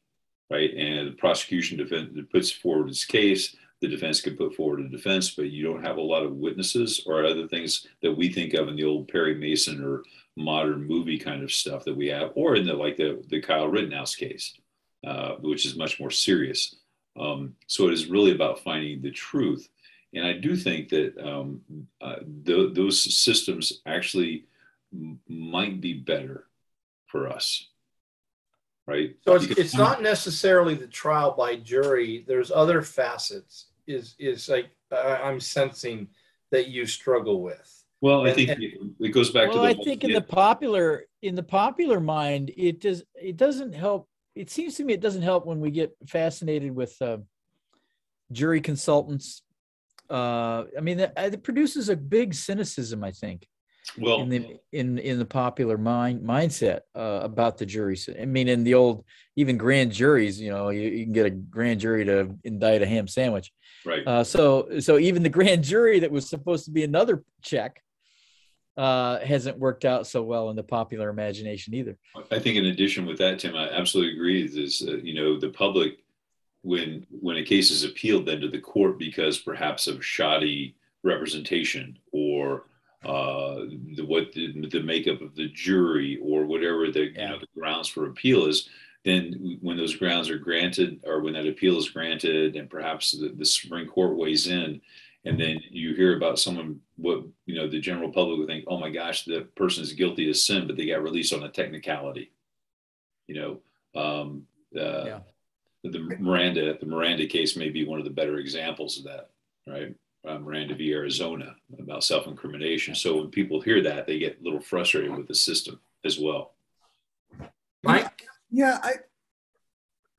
right? And the prosecution defense puts forward its case the defense could put forward a defense, but you don't have a lot of witnesses or other things that we think of in the old Perry Mason or modern movie kind of stuff that we have, or in the like the the Kyle Rittenhouse case, uh, which is much more serious. Um, so it is really about finding the truth, and I do think that um, uh, th- those systems actually m- might be better for us right? So it's, it's not necessarily the trial by jury. There's other facets. Is is like uh, I'm sensing that you struggle with. Well, I think and, it goes back well, to. I think in the popular in the popular mind, it does it doesn't help. It seems to me it doesn't help when we get fascinated with uh, jury consultants. Uh, I mean, it, it produces a big cynicism. I think well in the in in the popular mind mindset uh, about the juries. I mean, in the old even grand juries, you know, you, you, can get a grand jury to indict a ham sandwich. Right. Uh, so so even the grand jury that was supposed to be another check uh, hasn't worked out so well in the popular imagination either. I think in addition with that, Tim, I absolutely agree. Is uh, you know the public when when a case is appealed then to the court because perhaps of shoddy representation or uh, the, what the, the makeup of the jury or whatever the, yeah. you know, the grounds for appeal is, then when those grounds are granted or when that appeal is granted and perhaps the, the Supreme Court weighs in, and then you hear about someone what you know the general public would think oh my gosh the person is guilty of sin but they got released on a technicality you know um, uh, yeah. the Miranda, the Miranda case may be one of the better examples of that, right? Uh, Miranda v. Arizona about self-incrimination. So when people hear that, they get a little frustrated with the system as well. Mike? Yeah, I,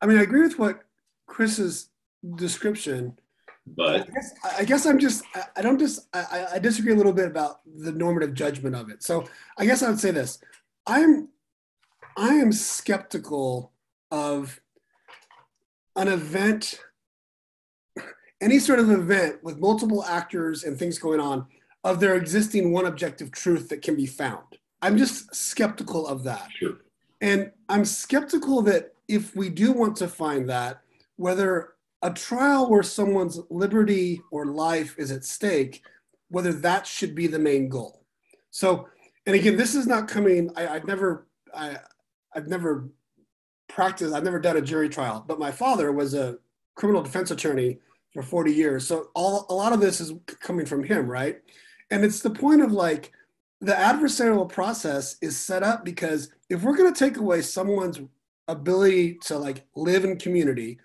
I mean, I agree with what Chris's description. But I guess, I guess I'm just, I, I don't just, I, I disagree a little bit about the normative judgment of it. So I guess I would say this: I'm, I am skeptical of an event, any sort of event with multiple actors and things going on, of there existing one objective truth that can be found. I'm just skeptical of that. sure. And I'm skeptical that if we do want to find that, whether a trial where someone's liberty or life is at stake, whether that should be the main goal. So, and again, this is not coming. I, I've never, I, I've never practiced. I've never done a jury trial, but my father was a criminal defense attorney for 40 years. So all a lot of this is coming from him, right? And it's the point of like the adversarial process is set up because if we're going to take away someone's ability to like live in community,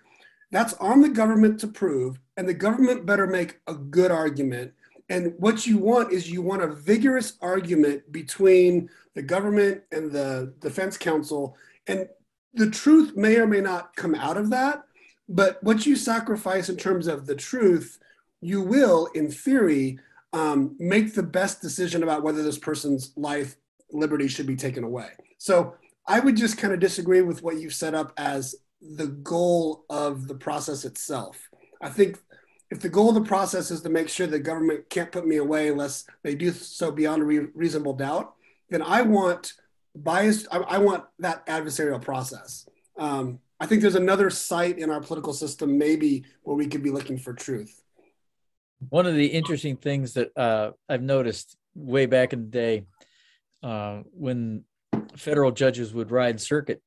that's on the government to prove, and the government better make a good argument. And what you want is you want a vigorous argument between the government and the defense counsel. And the truth may or may not come out of that, but what you sacrifice in terms of the truth, you will, in theory, um, make the best decision about whether this person's life liberty should be taken away. So I would just kind of disagree with what you've set up as the goal of the process itself. I think if the goal of the process is to make sure the government can't put me away unless they do so beyond a re- reasonable doubt, then I want biased. I, I want that adversarial process. Um, I think there's another site in our political system maybe where we could be looking for truth. One of the interesting things that uh, I've noticed way back in the day uh, when federal judges would ride circuit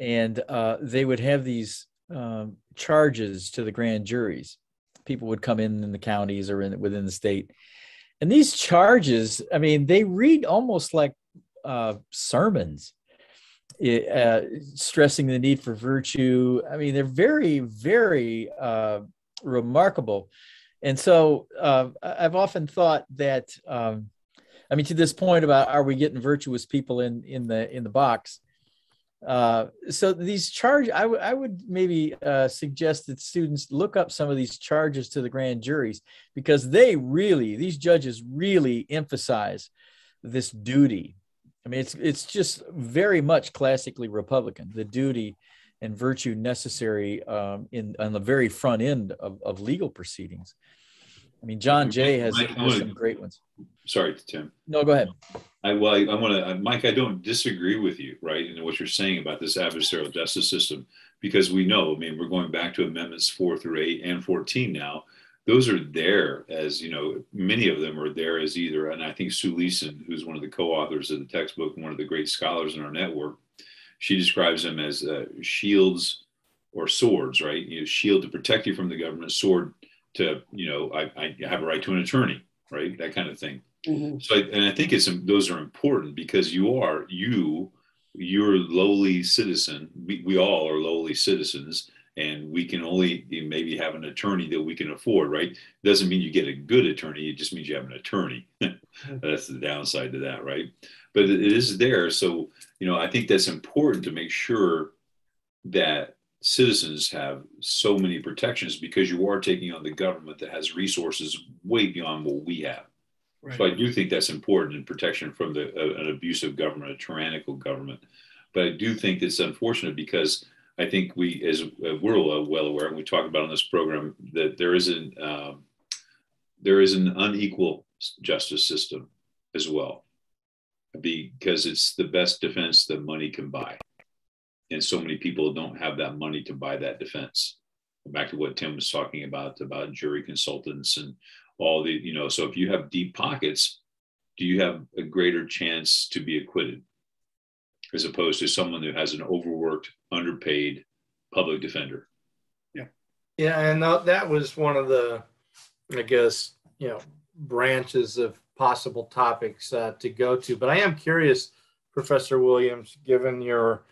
and uh, they would have these um, charges to the grand juries. People would come in in the counties or in, within the state. And these charges, I mean, they read almost like uh, sermons, uh, stressing the need for virtue. I mean, they're very, very uh, remarkable. And so uh, I've often thought that, um, I mean, to this point about are we getting virtuous people in in the in the box? Uh, so these charge, I, w- I would maybe uh, suggest that students look up some of these charges to the grand juries because they really, these judges really emphasize this duty. I mean, it's it's just very much classically Republican, the duty and virtue necessary um, in on the very front end of, of legal proceedings. I mean, John Jay has, Mike, has some great ones. Sorry, Tim. No, go ahead. I well, I, I want to, Mike. I don't disagree with you, right, in what you're saying about this adversarial justice system, because we know. I mean, we're going back to amendments four through eight and fourteen now. Those are there as you know. Many of them are there as either, and I think Sue Leeson, who's one of the co-authors of the textbook and one of the great scholars in our network, she describes them as uh, shields or swords, right? You know, shield to protect you from the government, sword to you know, I, I have a right to an attorney, right? That kind of thing. So, I, and I think it's those are important because you are you, you're lowly citizen. We, we all are lowly citizens, and we can only maybe have an attorney that we can afford. Right? Doesn't mean you get a good attorney. It just means you have an attorney. <laughs> that's the downside to that, right? But it is there. So, you know, I think that's important to make sure that citizens have so many protections because you are taking on the government that has resources way beyond what we have. So I do think that's important in protection from the uh, an abusive government, a tyrannical government. But I do think it's unfortunate because I think we, as uh, we're well aware, and we talk about on this program, that there is an um, there is an unequal justice system as well, because it's the best defense that money can buy, and so many people don't have that money to buy that defense. Back to what Tim was talking about about jury consultants and all the you know so if you have deep pockets do you have a greater chance to be acquitted as opposed to someone who has an overworked underpaid public defender Yeah, Yeah. and tha- that was one of the, I guess, you know, branches of possible topics uh, to go to. But I am curious, Professor Williams, given your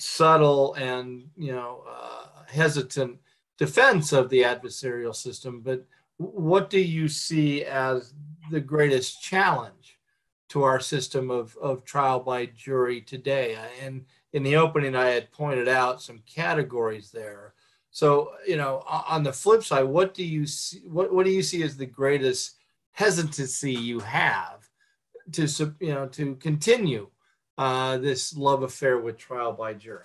subtle and you know uh, hesitant defense of the adversarial system, but what do you see as the greatest challenge to our system of, of trial by jury today? And in the opening, I had pointed out some categories there. So, you know, on the flip side, what do you see? What, what do you see as the greatest hesitancy you have to, you know, to continue uh, this love affair with trial by jury?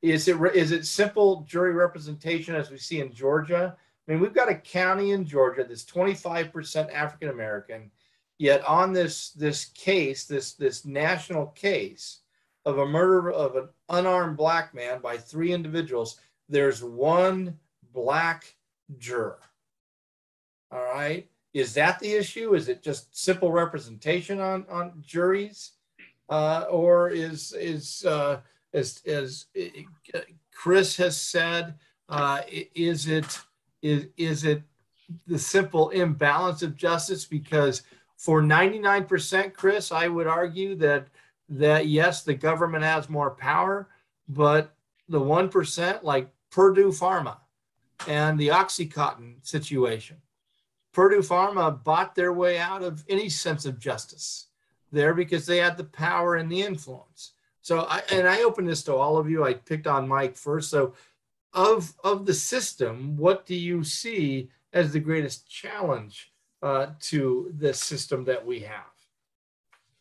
Is it is it simple jury representation as we see in Georgia? I mean, we've got a county in Georgia that's 25% African American, yet on this this case, this this national case of a murder of an unarmed black man by three individuals, there's one black juror. All right. Is that the issue? Is it just simple representation on on juries, uh, or is is uh, as as Chris has said, uh, is it is is it the simple imbalance of justice? Because for 99%, Chris, I would argue that that yes, the government has more power, but the one percent, like Purdue Pharma and the OxyContin situation, Purdue Pharma bought their way out of any sense of justice there because they had the power and the influence. So I and I open this to all of you. I picked on Mike first. So of of the system, what do you see as the greatest challenge uh, to the system that we have?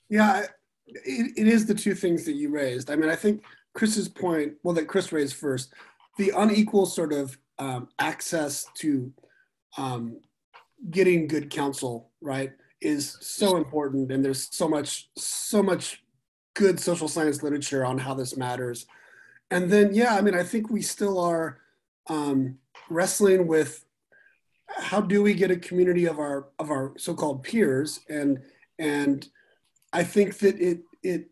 Yeah, it, it is the two things that you raised. I mean, I think Chris's point, well, that Chris raised first, the unequal sort of um, access to um, getting good counsel, right, is so important, and there's so much, so much good social science literature on how this matters. And then, yeah, I mean, I think we still are um, wrestling with how do we get a community of our of our so-called peers, and and I think that it it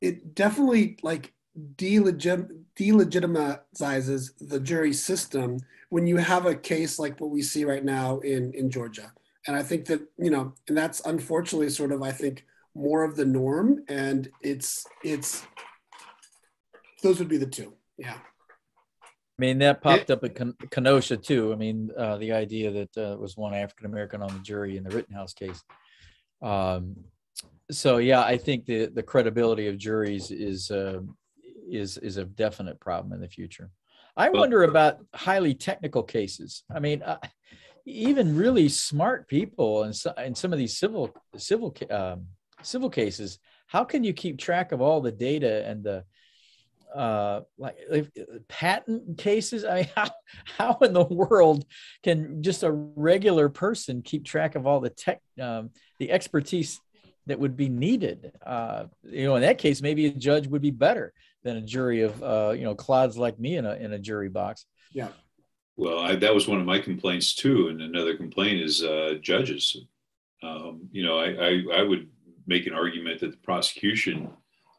it definitely like delegit, delegitimizes the jury system when you have a case like what we see right now in in Georgia. And I think that you know, and that's unfortunately sort of I think more of the norm and it's it's those would be the two yeah I mean, that popped up at Kenosha too. I mean, uh, the idea that uh, was one African American on the jury in the Rittenhouse case. Um, so yeah, I think the the credibility of juries is uh, is is a definite problem in the future. I wonder about highly technical cases. I mean, uh, even really smart people and in, in some of these civil civil um, civil cases, how can you keep track of all the data and the uh, like patent cases? I mean, <laughs> how, how in the world can just a regular person keep track of all the tech, um, the expertise that would be needed? Uh, you know, in that case, maybe a judge would be better than a jury of, uh, you know, clods like me in a, in a jury box. Yeah. Well, I, that was one of my complaints too. And another complaint is uh, judges. Um, you know, I, I, I would make an argument that the prosecution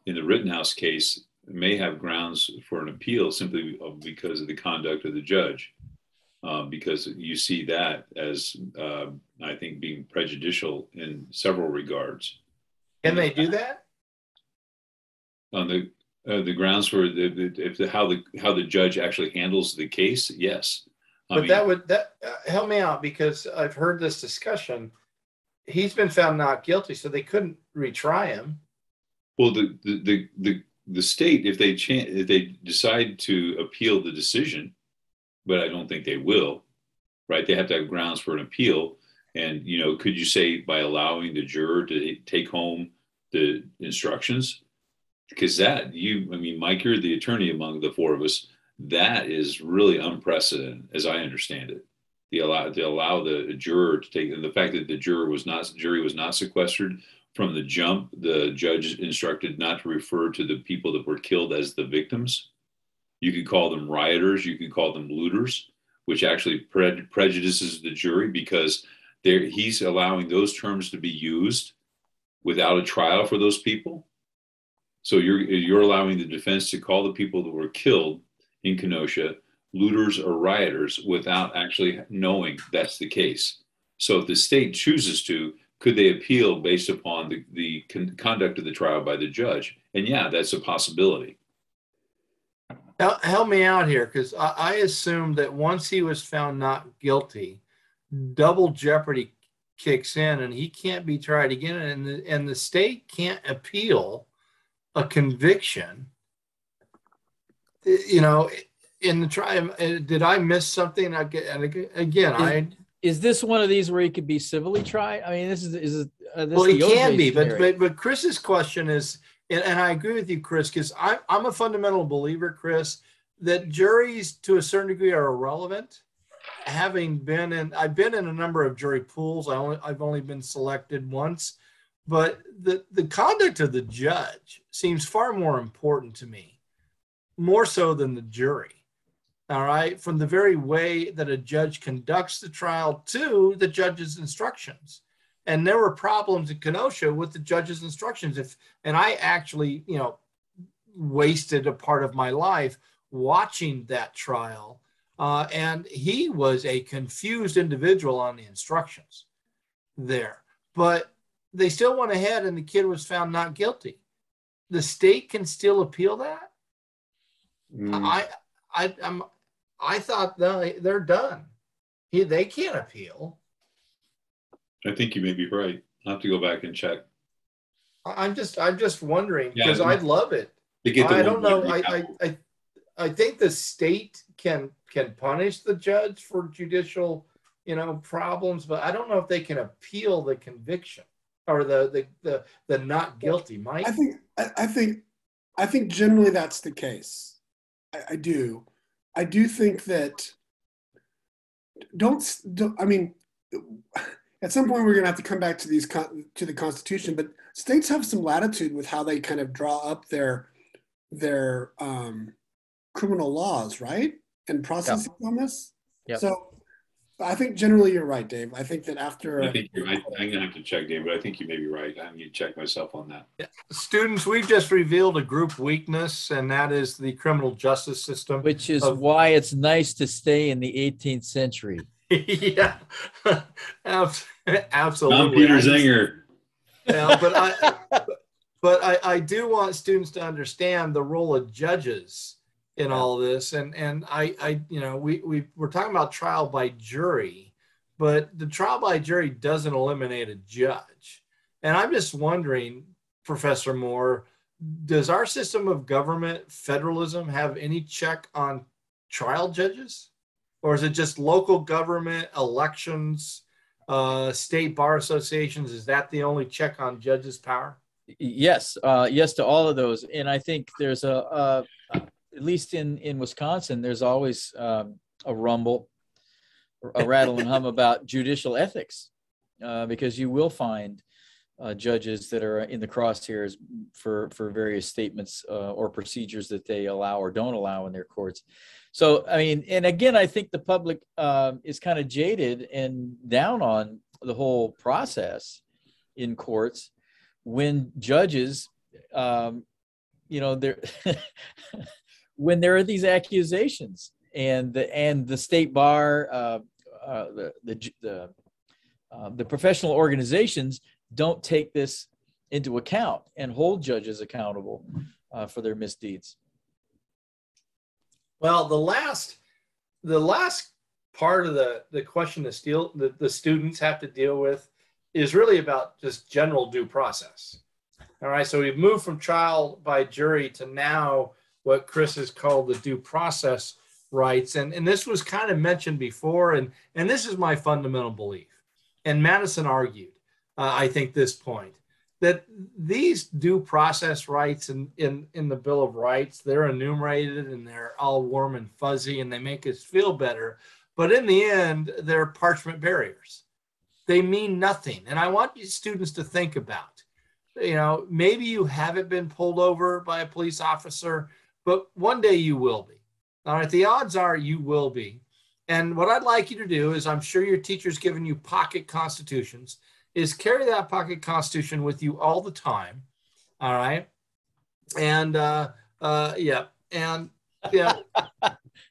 in the Rittenhouse case may have grounds for an appeal simply because of the conduct of the judge, um, because you see that as, uh, I think, being prejudicial in several regards. Can they do that? On the uh, the grounds for the, the, if the how the how the judge actually handles the case, yes. I but mean, that would that uh, help me out because I've heard this discussion he's been found not guilty, so they couldn't retry him. Well, the the the the, the state, if they cha- if they decide to appeal the decision, but I don't think they will, right? They have to have grounds for an appeal. And you know, could you say by allowing the juror to take home the instructions? Because that you, I mean, Mike, you're the attorney among the four of us. That is really unprecedented, as I understand it the allow to allow the juror to take and the fact that the juror was not jury was not sequestered from the jump the judge instructed not to refer to the people that were killed as the victims you could call them rioters you could call them looters which actually pre- prejudices the jury because he's allowing those terms to be used without a trial for those people so you're you're allowing the defense to call the people that were killed in kenosha looters or rioters without actually knowing that's the case. So if the state chooses to, could they appeal based upon the, the con- conduct of the trial by the judge? And yeah, that's a possibility. Help, help me out here because I, I assumed that once he was found not guilty, double jeopardy kicks in and he can't be tried again and the, and the state can't appeal a conviction you know in the trial did i miss something again i is this one of these where he could be civilly tried i mean this is is uh, this well he can be but, but but chris's question is and, and i agree with you chris because I'm, I'm a fundamental believer chris that juries to a certain degree are irrelevant having been in, I've been in a number of jury pools. I only, I've only been selected once, but the, the conduct of the judge seems far more important to me, more so than the jury. All right. From the very way that a judge conducts the trial to the judge's instructions. And there were problems in Kenosha with the judge's instructions. If, and I actually, you know, wasted a part of my life watching that trial uh, and he was a confused individual on the instructions there. But they still went ahead and the kid was found not guilty. The state can still appeal that. Mm. I, I, I'm, I thought they, they're done. He, they can't appeal. I think you may be right. I'll have to go back and check. I'm just, I'm just wondering because yeah, I'd love it. I don't know. I, I, I, I think the state can can punish the judge for judicial, you know, problems, but I don't know if they can appeal the conviction or the the the, the not guilty. Mike, I think I, I think I think generally that's the case. I, I do. I do think that don't, don't I mean at some point we're going to have to come back to these to the constitution but states have some latitude with how they kind of draw up their their um, criminal laws, right? And processing yep. on this. Yep. So I think generally you're right, Dave. I think that after. I think you're, I, am gonna have to check, Dave, but I think you may be right. I need to check myself on that. Yeah. Students, we've just revealed a group weakness, and that is the criminal justice system, which is of- why it's nice to stay in the 18th century. <laughs> yeah, <laughs> absolutely. I'm Peter Zenger. Yeah, but I, <laughs> but I, I do want students to understand the role of judges in all of this and and i i you know we, we we're talking about trial by jury but the trial by jury doesn't eliminate a judge. And i'm just wondering professor moore does our system of government federalism have any check on trial judges? Or is it just local government elections uh, state bar associations? Is that the only check on judges power? Yes uh, yes to all of those. And i think there's a, a at least in in Wisconsin, there's always um, a rumble, a rattle and hum <laughs> about judicial ethics, uh, because you will find uh, judges that are in the crosshairs for for various statements uh, or procedures that they allow or don't allow in their courts. So I mean, and again, I think the public um, is kind of jaded and down on the whole process in courts when judges um, you know they're <laughs> when there are these accusations and the and the state bar uh, uh, the the the, uh, the professional organizations don't take this into account and hold judges accountable uh, for their misdeeds. Well the last the last part of the the question the still the, the students have to deal with is really about just general due process. All right so we've moved from trial by jury to now what Chris has called the due process rights. And, and this was kind of mentioned before, and, and this is my fundamental belief. And Madison argued, uh, I think, this point that these due process rights in, in, in the Bill of Rights, they're enumerated and they're all warm and fuzzy and they make us feel better. But in the end, they're parchment barriers. They mean nothing. And I want you students to think about, you know, maybe you haven't been pulled over by a police officer but one day you will be. All right, the odds are you will be. And what I'd like you to do is, I'm sure your teacher's given you pocket constitutions, is carry that pocket constitution with you all the time. All right. And uh, uh, yeah, and yeah, <laughs>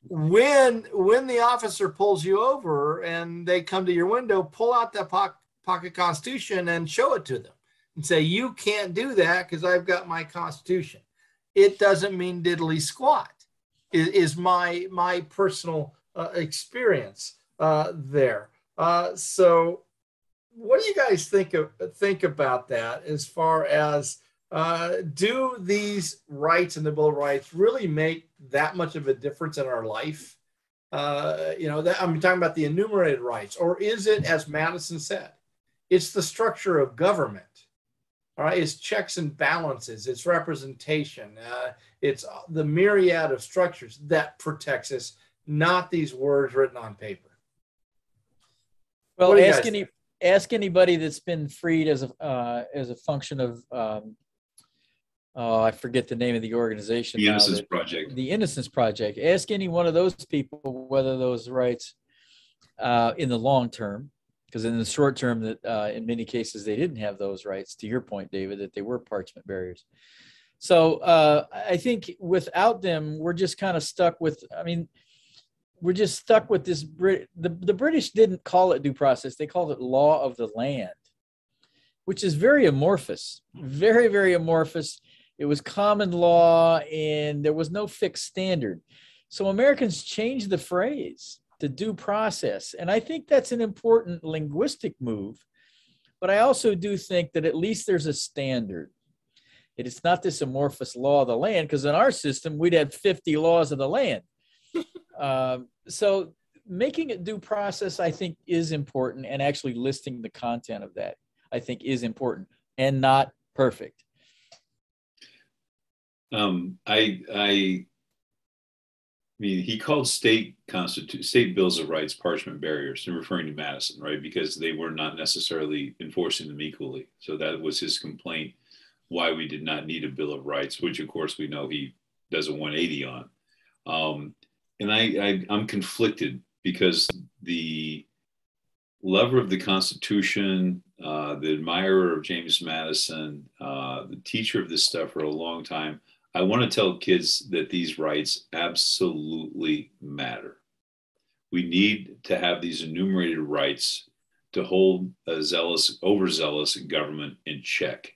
when when the officer pulls you over and they come to your window, pull out that po- pocket constitution and show it to them and say, you can't do that because I've got my constitution. It doesn't mean diddly squat, is, is my, my personal uh, experience uh, there. Uh, so, what do you guys think of think about that as far as uh, do these rights and the Bill of Rights really make that much of a difference in our life? Uh, you know, that, I'm talking about the enumerated rights, or is it, as Madison said, it's the structure of government? All right, it's checks and balances, it's representation, uh, it's the myriad of structures that protects us, not these words written on paper. Well, ask any ask anybody that's been freed as a uh, as a function of um, oh, I forget the name of the organization. The Innocence that, Project. The Innocence Project. Ask any one of those people whether those rights uh, in the long term, because in the short term, that uh, in many cases they didn't have those rights. To your point, David, that they were parchment barriers. So uh, I think without them, we're just kind of stuck with. I mean, we're just stuck with this. Brit- the the British didn't call it due process; they called it law of the land, which is very amorphous, very very amorphous it was common law and there was no fixed standard. So Americans changed the phrase to due process. And I think that's an important linguistic move. But I also do think that at least there's a standard. It is not this amorphous law of the land, because in our system, we'd have 50 laws of the land. <laughs> um, so making it due process, I think, is important. And actually listing the content of that, I think, is important and not perfect. Um, I, I, mean, he called state constitu- state bills of rights parchment barriers, referring to Madison, right? Because they were not necessarily enforcing them equally. So that was his complaint. Why we did not need a bill of rights, which of course we know he does a 180 on. Um, and I, I, I'm conflicted because the lover of the Constitution, uh, the admirer of James Madison, uh, the teacher of this stuff for a long time. I want to tell kids that these rights absolutely matter. We need to have these enumerated rights to hold a zealous, overzealous government in check.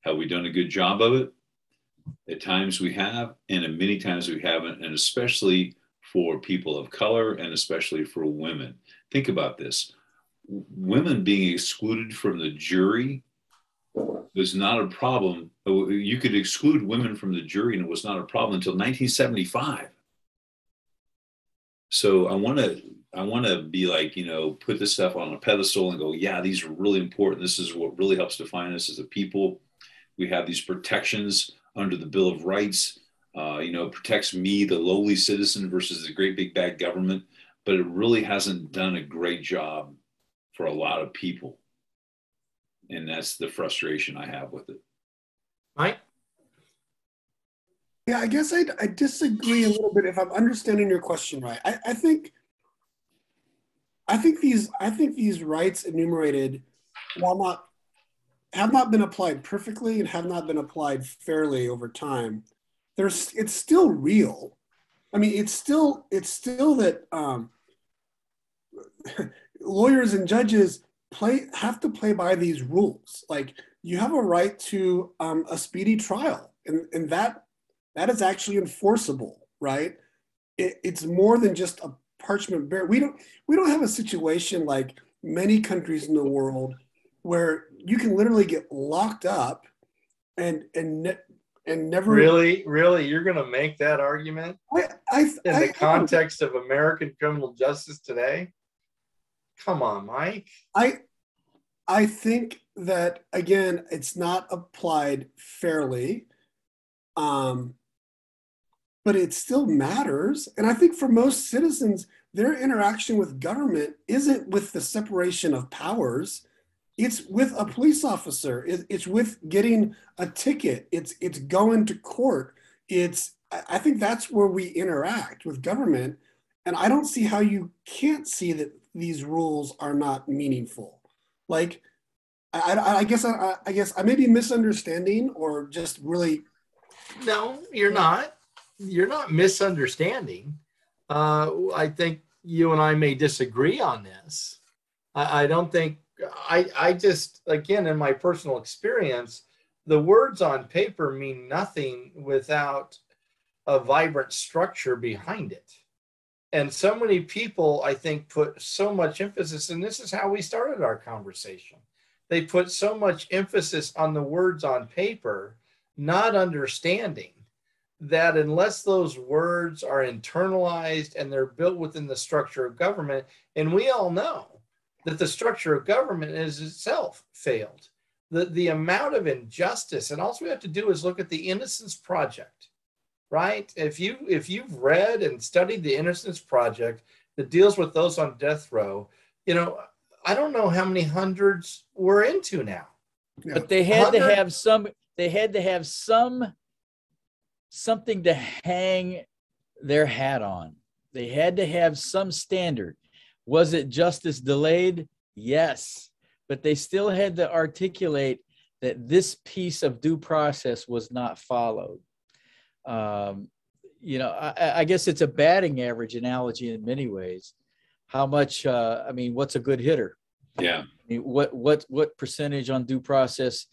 Have we done a good job of it? At times we have, and at many times we haven't, and especially for people of color and especially for women. Think about this women being excluded from the jury was not a problem. You could exclude women from the jury, and it was not a problem until 1975. So I want to I want to be like you know put this stuff on a pedestal and go, yeah, these are really important. This is what really helps define us as a people. We have these protections under the Bill of Rights. Uh, you know, protects me, the lowly citizen, versus the great big bad government. But it really hasn't done a great job for a lot of people and that's the frustration I have with it. Mike? Yeah, I guess I, I disagree a little bit if I'm understanding your question right. I, I think I think these I think these rights enumerated, while not have not been applied perfectly and have not been applied fairly over time, there's it's still real. I mean, it's still it's still that um, <laughs> lawyers and judges play have to play by these rules. Like you have a right to um, a speedy trial, and, and that that is actually enforceable, right? It, it's more than just a parchment bear. We don't we don't have a situation like many countries in the world where you can literally get locked up and and ne- and never really really you're going to make that argument I, I, in I, the context of American criminal justice today. Come on, Mike. I I think that again, it's not applied fairly. Um, but it still matters. And I think for most citizens, their interaction with government isn't with the separation of powers. It's with a police officer. It's with getting a ticket. It's it's going to court. It's I think that's where we interact with government. And I don't see how you can't see that these rules are not meaningful. Like, I, I, I guess I, I guess I may be misunderstanding or just really. No, you're not. You're not misunderstanding. Uh, I think you and I may disagree on this. I, I don't think I, I just, again, in my personal experience, the words on paper mean nothing without a vibrant structure behind it. And so many people, I think, put so much emphasis, and this is how we started our conversation. They put so much emphasis on the words on paper, not understanding that unless those words are internalized and they're built within the structure of government, and we all know that the structure of government is itself failed. The, the amount of injustice, and all we have to do is look at the Innocence Project, right? If you if you've read and studied the Innocence Project that deals with those on death row, you know, I don't know how many hundreds we're into now. Yeah. But they had 100? to have some they had to have some something to hang their hat on. They had to have some standard. Was it justice delayed? Yes. But they still had to articulate that this piece of due process was not followed. Um, you know, I, I, guess it's a batting average analogy in many ways. How much? Uh, I mean, what's a good hitter? Yeah. I mean, what what what percentage on due process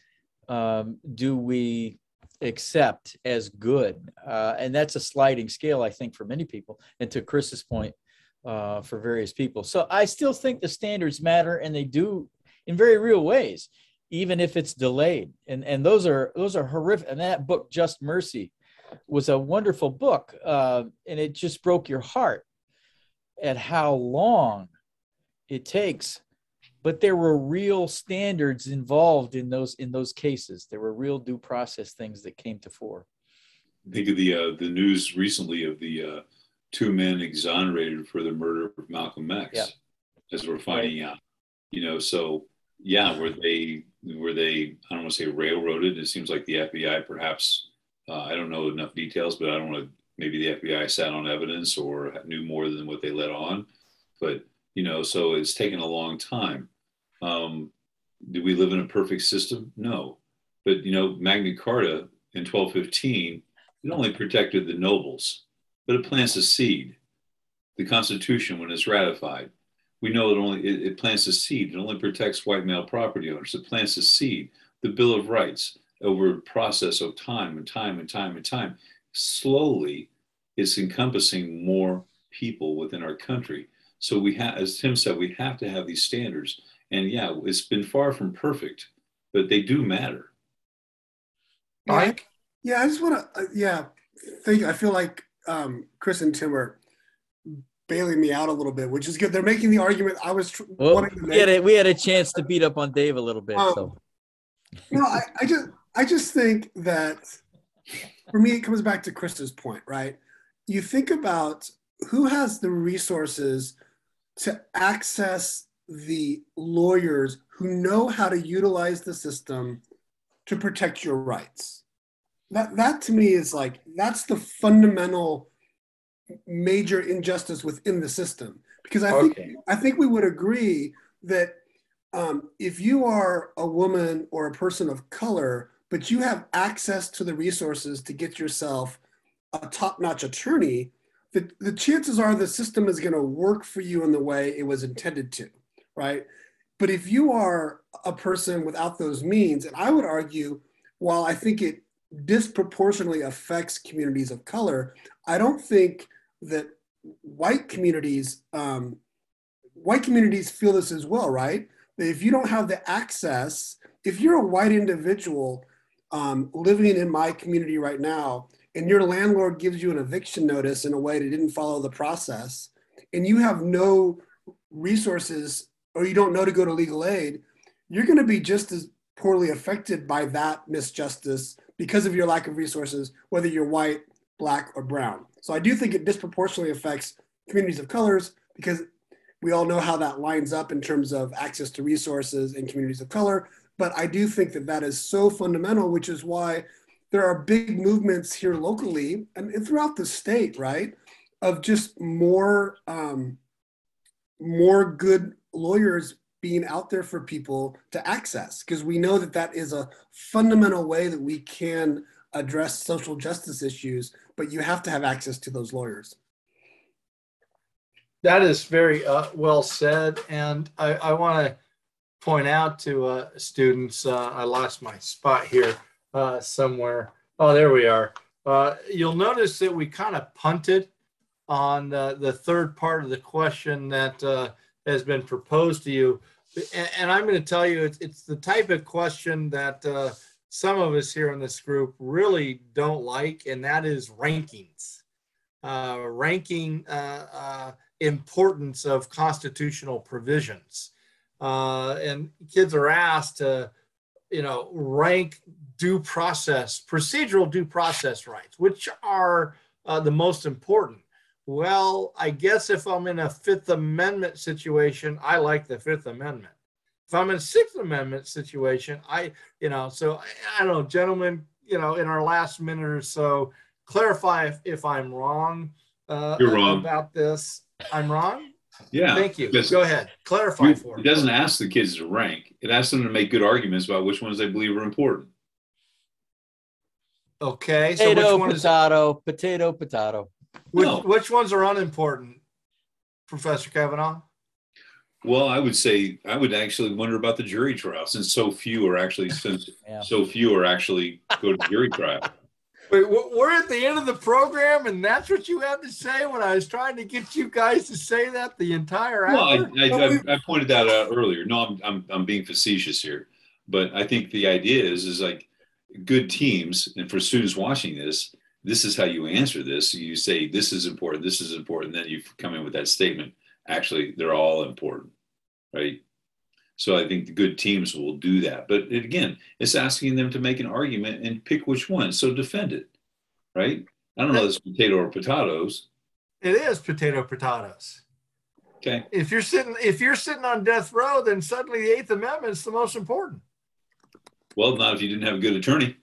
um, do we accept as good. Uh, and that's a sliding scale, I think, for many people. And to Chris's point, uh, for various people. So I still think the standards matter, and they do in very real ways, even if it's delayed. And and those are those are horrific. And that book, Just Mercy, was a wonderful book, uh, and it just broke your heart at how long it takes but there were real standards involved in those in those cases. There were real due process things that came to fore. Think of the uh, the news recently of the uh, two men exonerated for the murder of Malcolm X, yeah. as we're finding right. out. You know, so yeah, were they were they I don't want to say railroaded. It seems like the FBI perhaps uh, I don't know enough details, but I don't want to. Maybe the FBI sat on evidence or knew more than what they let on, but you know, so it's taken a long time. Um, do we live in a perfect system? No. But, you know, Magna Carta in 1215, it only protected the nobles, but it plants a seed. The Constitution, when it's ratified, we know it only it, it plants a seed. It only protects white male property owners. It plants a seed. The Bill of Rights, over a process of time and time and time and time, slowly it's encompassing more people within our country. So we have, as Tim said, we have to have these standards. And yeah, it's been far from perfect, but they do matter. Mike? Yeah, I just want to, uh, yeah, think, I feel like um, Chris and Tim are bailing me out a little bit, which is good. They're making the argument I was tr- well, wanting to make. We had, a, we had a chance to beat up on Dave a little bit. Um, so. No, I, I just, I just think that for me, it comes back to Chris's point, right? You think about who has the resources to access the lawyers who know how to utilize the system to protect your rights. That, that to me is like, that's the fundamental major injustice within the system. Because I okay. think, I think we would agree that um, if you are a woman or a person of color, but you have access to the resources to get yourself a top notch attorney, the, the chances are the system is going to work for you in the way it was intended to right? But if you are a person without those means, and I would argue, while I think it disproportionately affects communities of color, I don't think that white communities, um, white communities feel this as well, right? If you don't have the access, if you're a white individual um, living in my community right now, and your landlord gives you an eviction notice in a way that didn't follow the process, and you have no resources or you don't know to go to legal aid, you're going to be just as poorly affected by that misjustice because of your lack of resources, whether you're white, black, or brown. So I do think it disproportionately affects communities of colors because we all know how that lines up in terms of access to resources in communities of color. But I do think that that is so fundamental, which is why there are big movements here locally and throughout the state, right, of just more um, more good lawyers being out there for people to access because we know that that is a fundamental way that we can address social justice issues but you have to have access to those lawyers. That is very uh, well said and i, I want to point out to uh, students, uh, I lost my spot here uh, somewhere. Oh, there we are. Uh, you'll notice that we kind of punted on the third part of the question that uh, has been proposed to you. And, and I'm going to tell you, it's, it's, the type of question that uh, some of us here in this group really don't like, and that is rankings. ranking importance of constitutional provisions. Uh, and kids are asked to, you know, rank due process, procedural due process rights, which are uh, the most important. Well, I guess if I'm in a Fifth Amendment situation, I like the Fifth Amendment. If I'm in a Sixth Amendment situation, I, you know, so I, I don't know, gentlemen, you know, in our last minute or so, clarify if, if I'm wrong. Uh, You're wrong about this. I'm wrong. Yeah. Thank you. Go ahead. Clarify you, for It doesn't ask the kids to rank. It asks them to make good arguments about which ones they believe are important. Okay. So potato, which potato, is, potato, potato. Which, no. which ones are unimportant, Professor Kavanaugh? Well, I would say I would actually wonder about the jury trial since so few are actually since yeah. so few are actually go to jury trial. Wait, we're at the end of the program, and that's what you had to say when I was trying to get you guys to say that the entire hour. Well, I, I, I, I pointed that out earlier. No, I'm, I'm I'm being facetious here, but I think the idea is is like good teams, and for students watching this, this is how you answer this. You say this is important, this is important, then you come in with that statement. Actually, they're all important, right? So I think the good teams will do that. But again, it's asking them to make an argument and pick which one. So defend it, right? I don't know if it's potato or potatoes. It is potato potatoes. Okay. If you're sitting if you're sitting on death row, then suddenly the Eighth Amendment is the most important. Well, not if you didn't have a good attorney.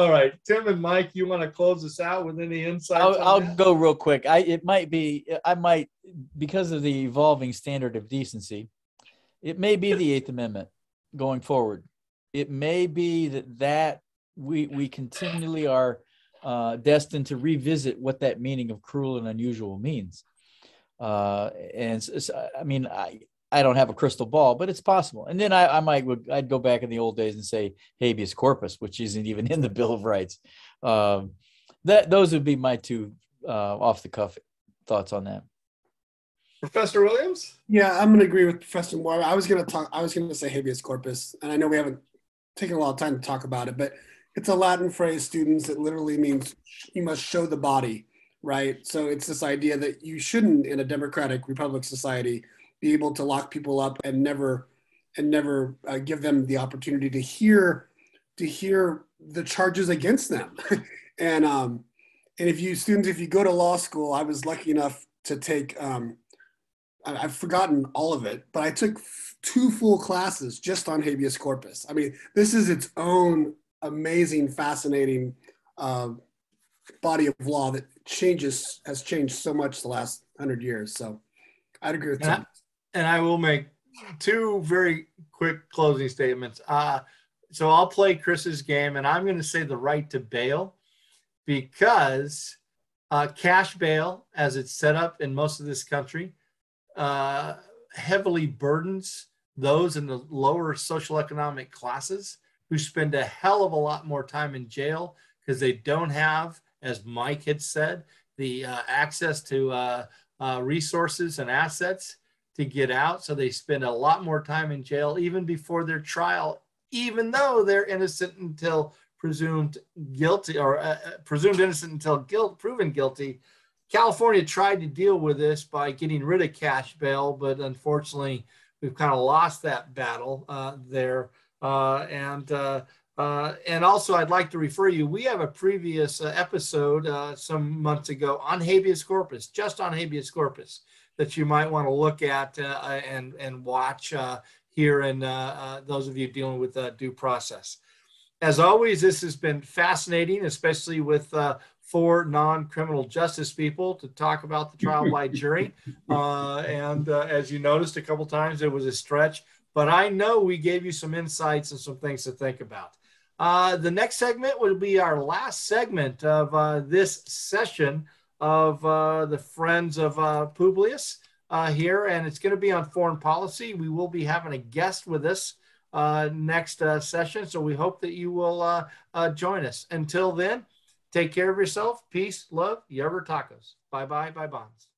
All right, Tim and Mike, you want to close us out with any insights? I'll, I'll go real quick. I it might be I might because of the evolving standard of decency, it may be the Eighth Amendment going forward. It may be that that we we continually are uh, destined to revisit what that meaning of cruel and unusual means. Uh, and so, I mean, I I don't have a crystal ball, but it's possible. And then I, I might would I'd go back in the old days and say habeas corpus, which isn't even in the <laughs> Bill of Rights. Um, that those would be my two uh, off the cuff thoughts on that. Professor Williams? Yeah, I'm going to agree with Professor Moore. I was going to talk. I was going to say habeas corpus, and I know we haven't taken a lot of time to talk about it, but it's a Latin phrase, students. It literally means you must show the body, right? So it's this idea that you shouldn't, in a democratic republic society, be able to lock people up and never and never uh, give them the opportunity to hear to hear the charges against them. <laughs> And um and if you students if you go to law school i was lucky enough to take um i've forgotten all of it but i took f- two full classes just on habeas corpus. I mean this is its own amazing fascinating uh, body of law that changes has changed so much the last hundred years. So i'd agree with that and I will make two very quick closing statements. Uh, so I'll play Chris's game, and I'm going to say the right to bail because uh, cash bail, as it's set up in most of this country, uh, heavily burdens those in the lower social economic classes who spend a hell of a lot more time in jail because they don't have, as Mike had said, the uh, access to uh, uh, resources and assets to get out. So they spend a lot more time in jail even before their trial, even though they're innocent until presumed guilty or uh, uh, presumed innocent until guilt proven guilty. California tried to deal with this by getting rid of cash bail, but unfortunately, we've kind of lost that battle uh, there. Uh, and uh, uh, and also, I'd like to refer you. We have a previous episode some months ago on habeas corpus, just on habeas corpus that you might want to look at uh, and and watch uh, here and uh, those of you dealing with due process. As always, this has been fascinating, especially with four non-criminal justice people to talk about the trial by <laughs> jury. Uh, and uh, as you noticed a couple times, it was a stretch, but I know we gave you some insights and some things to think about. Uh, the next segment will be our last segment of this session of uh, the Friends of uh, Publius. uh, here, and it's going to be on foreign policy. We will be having a guest with us uh, next uh, session, so we hope that you will uh, join us. Until then, take care of yourself. Peace, love, Yerber tacos. Bye bye, bye bonds.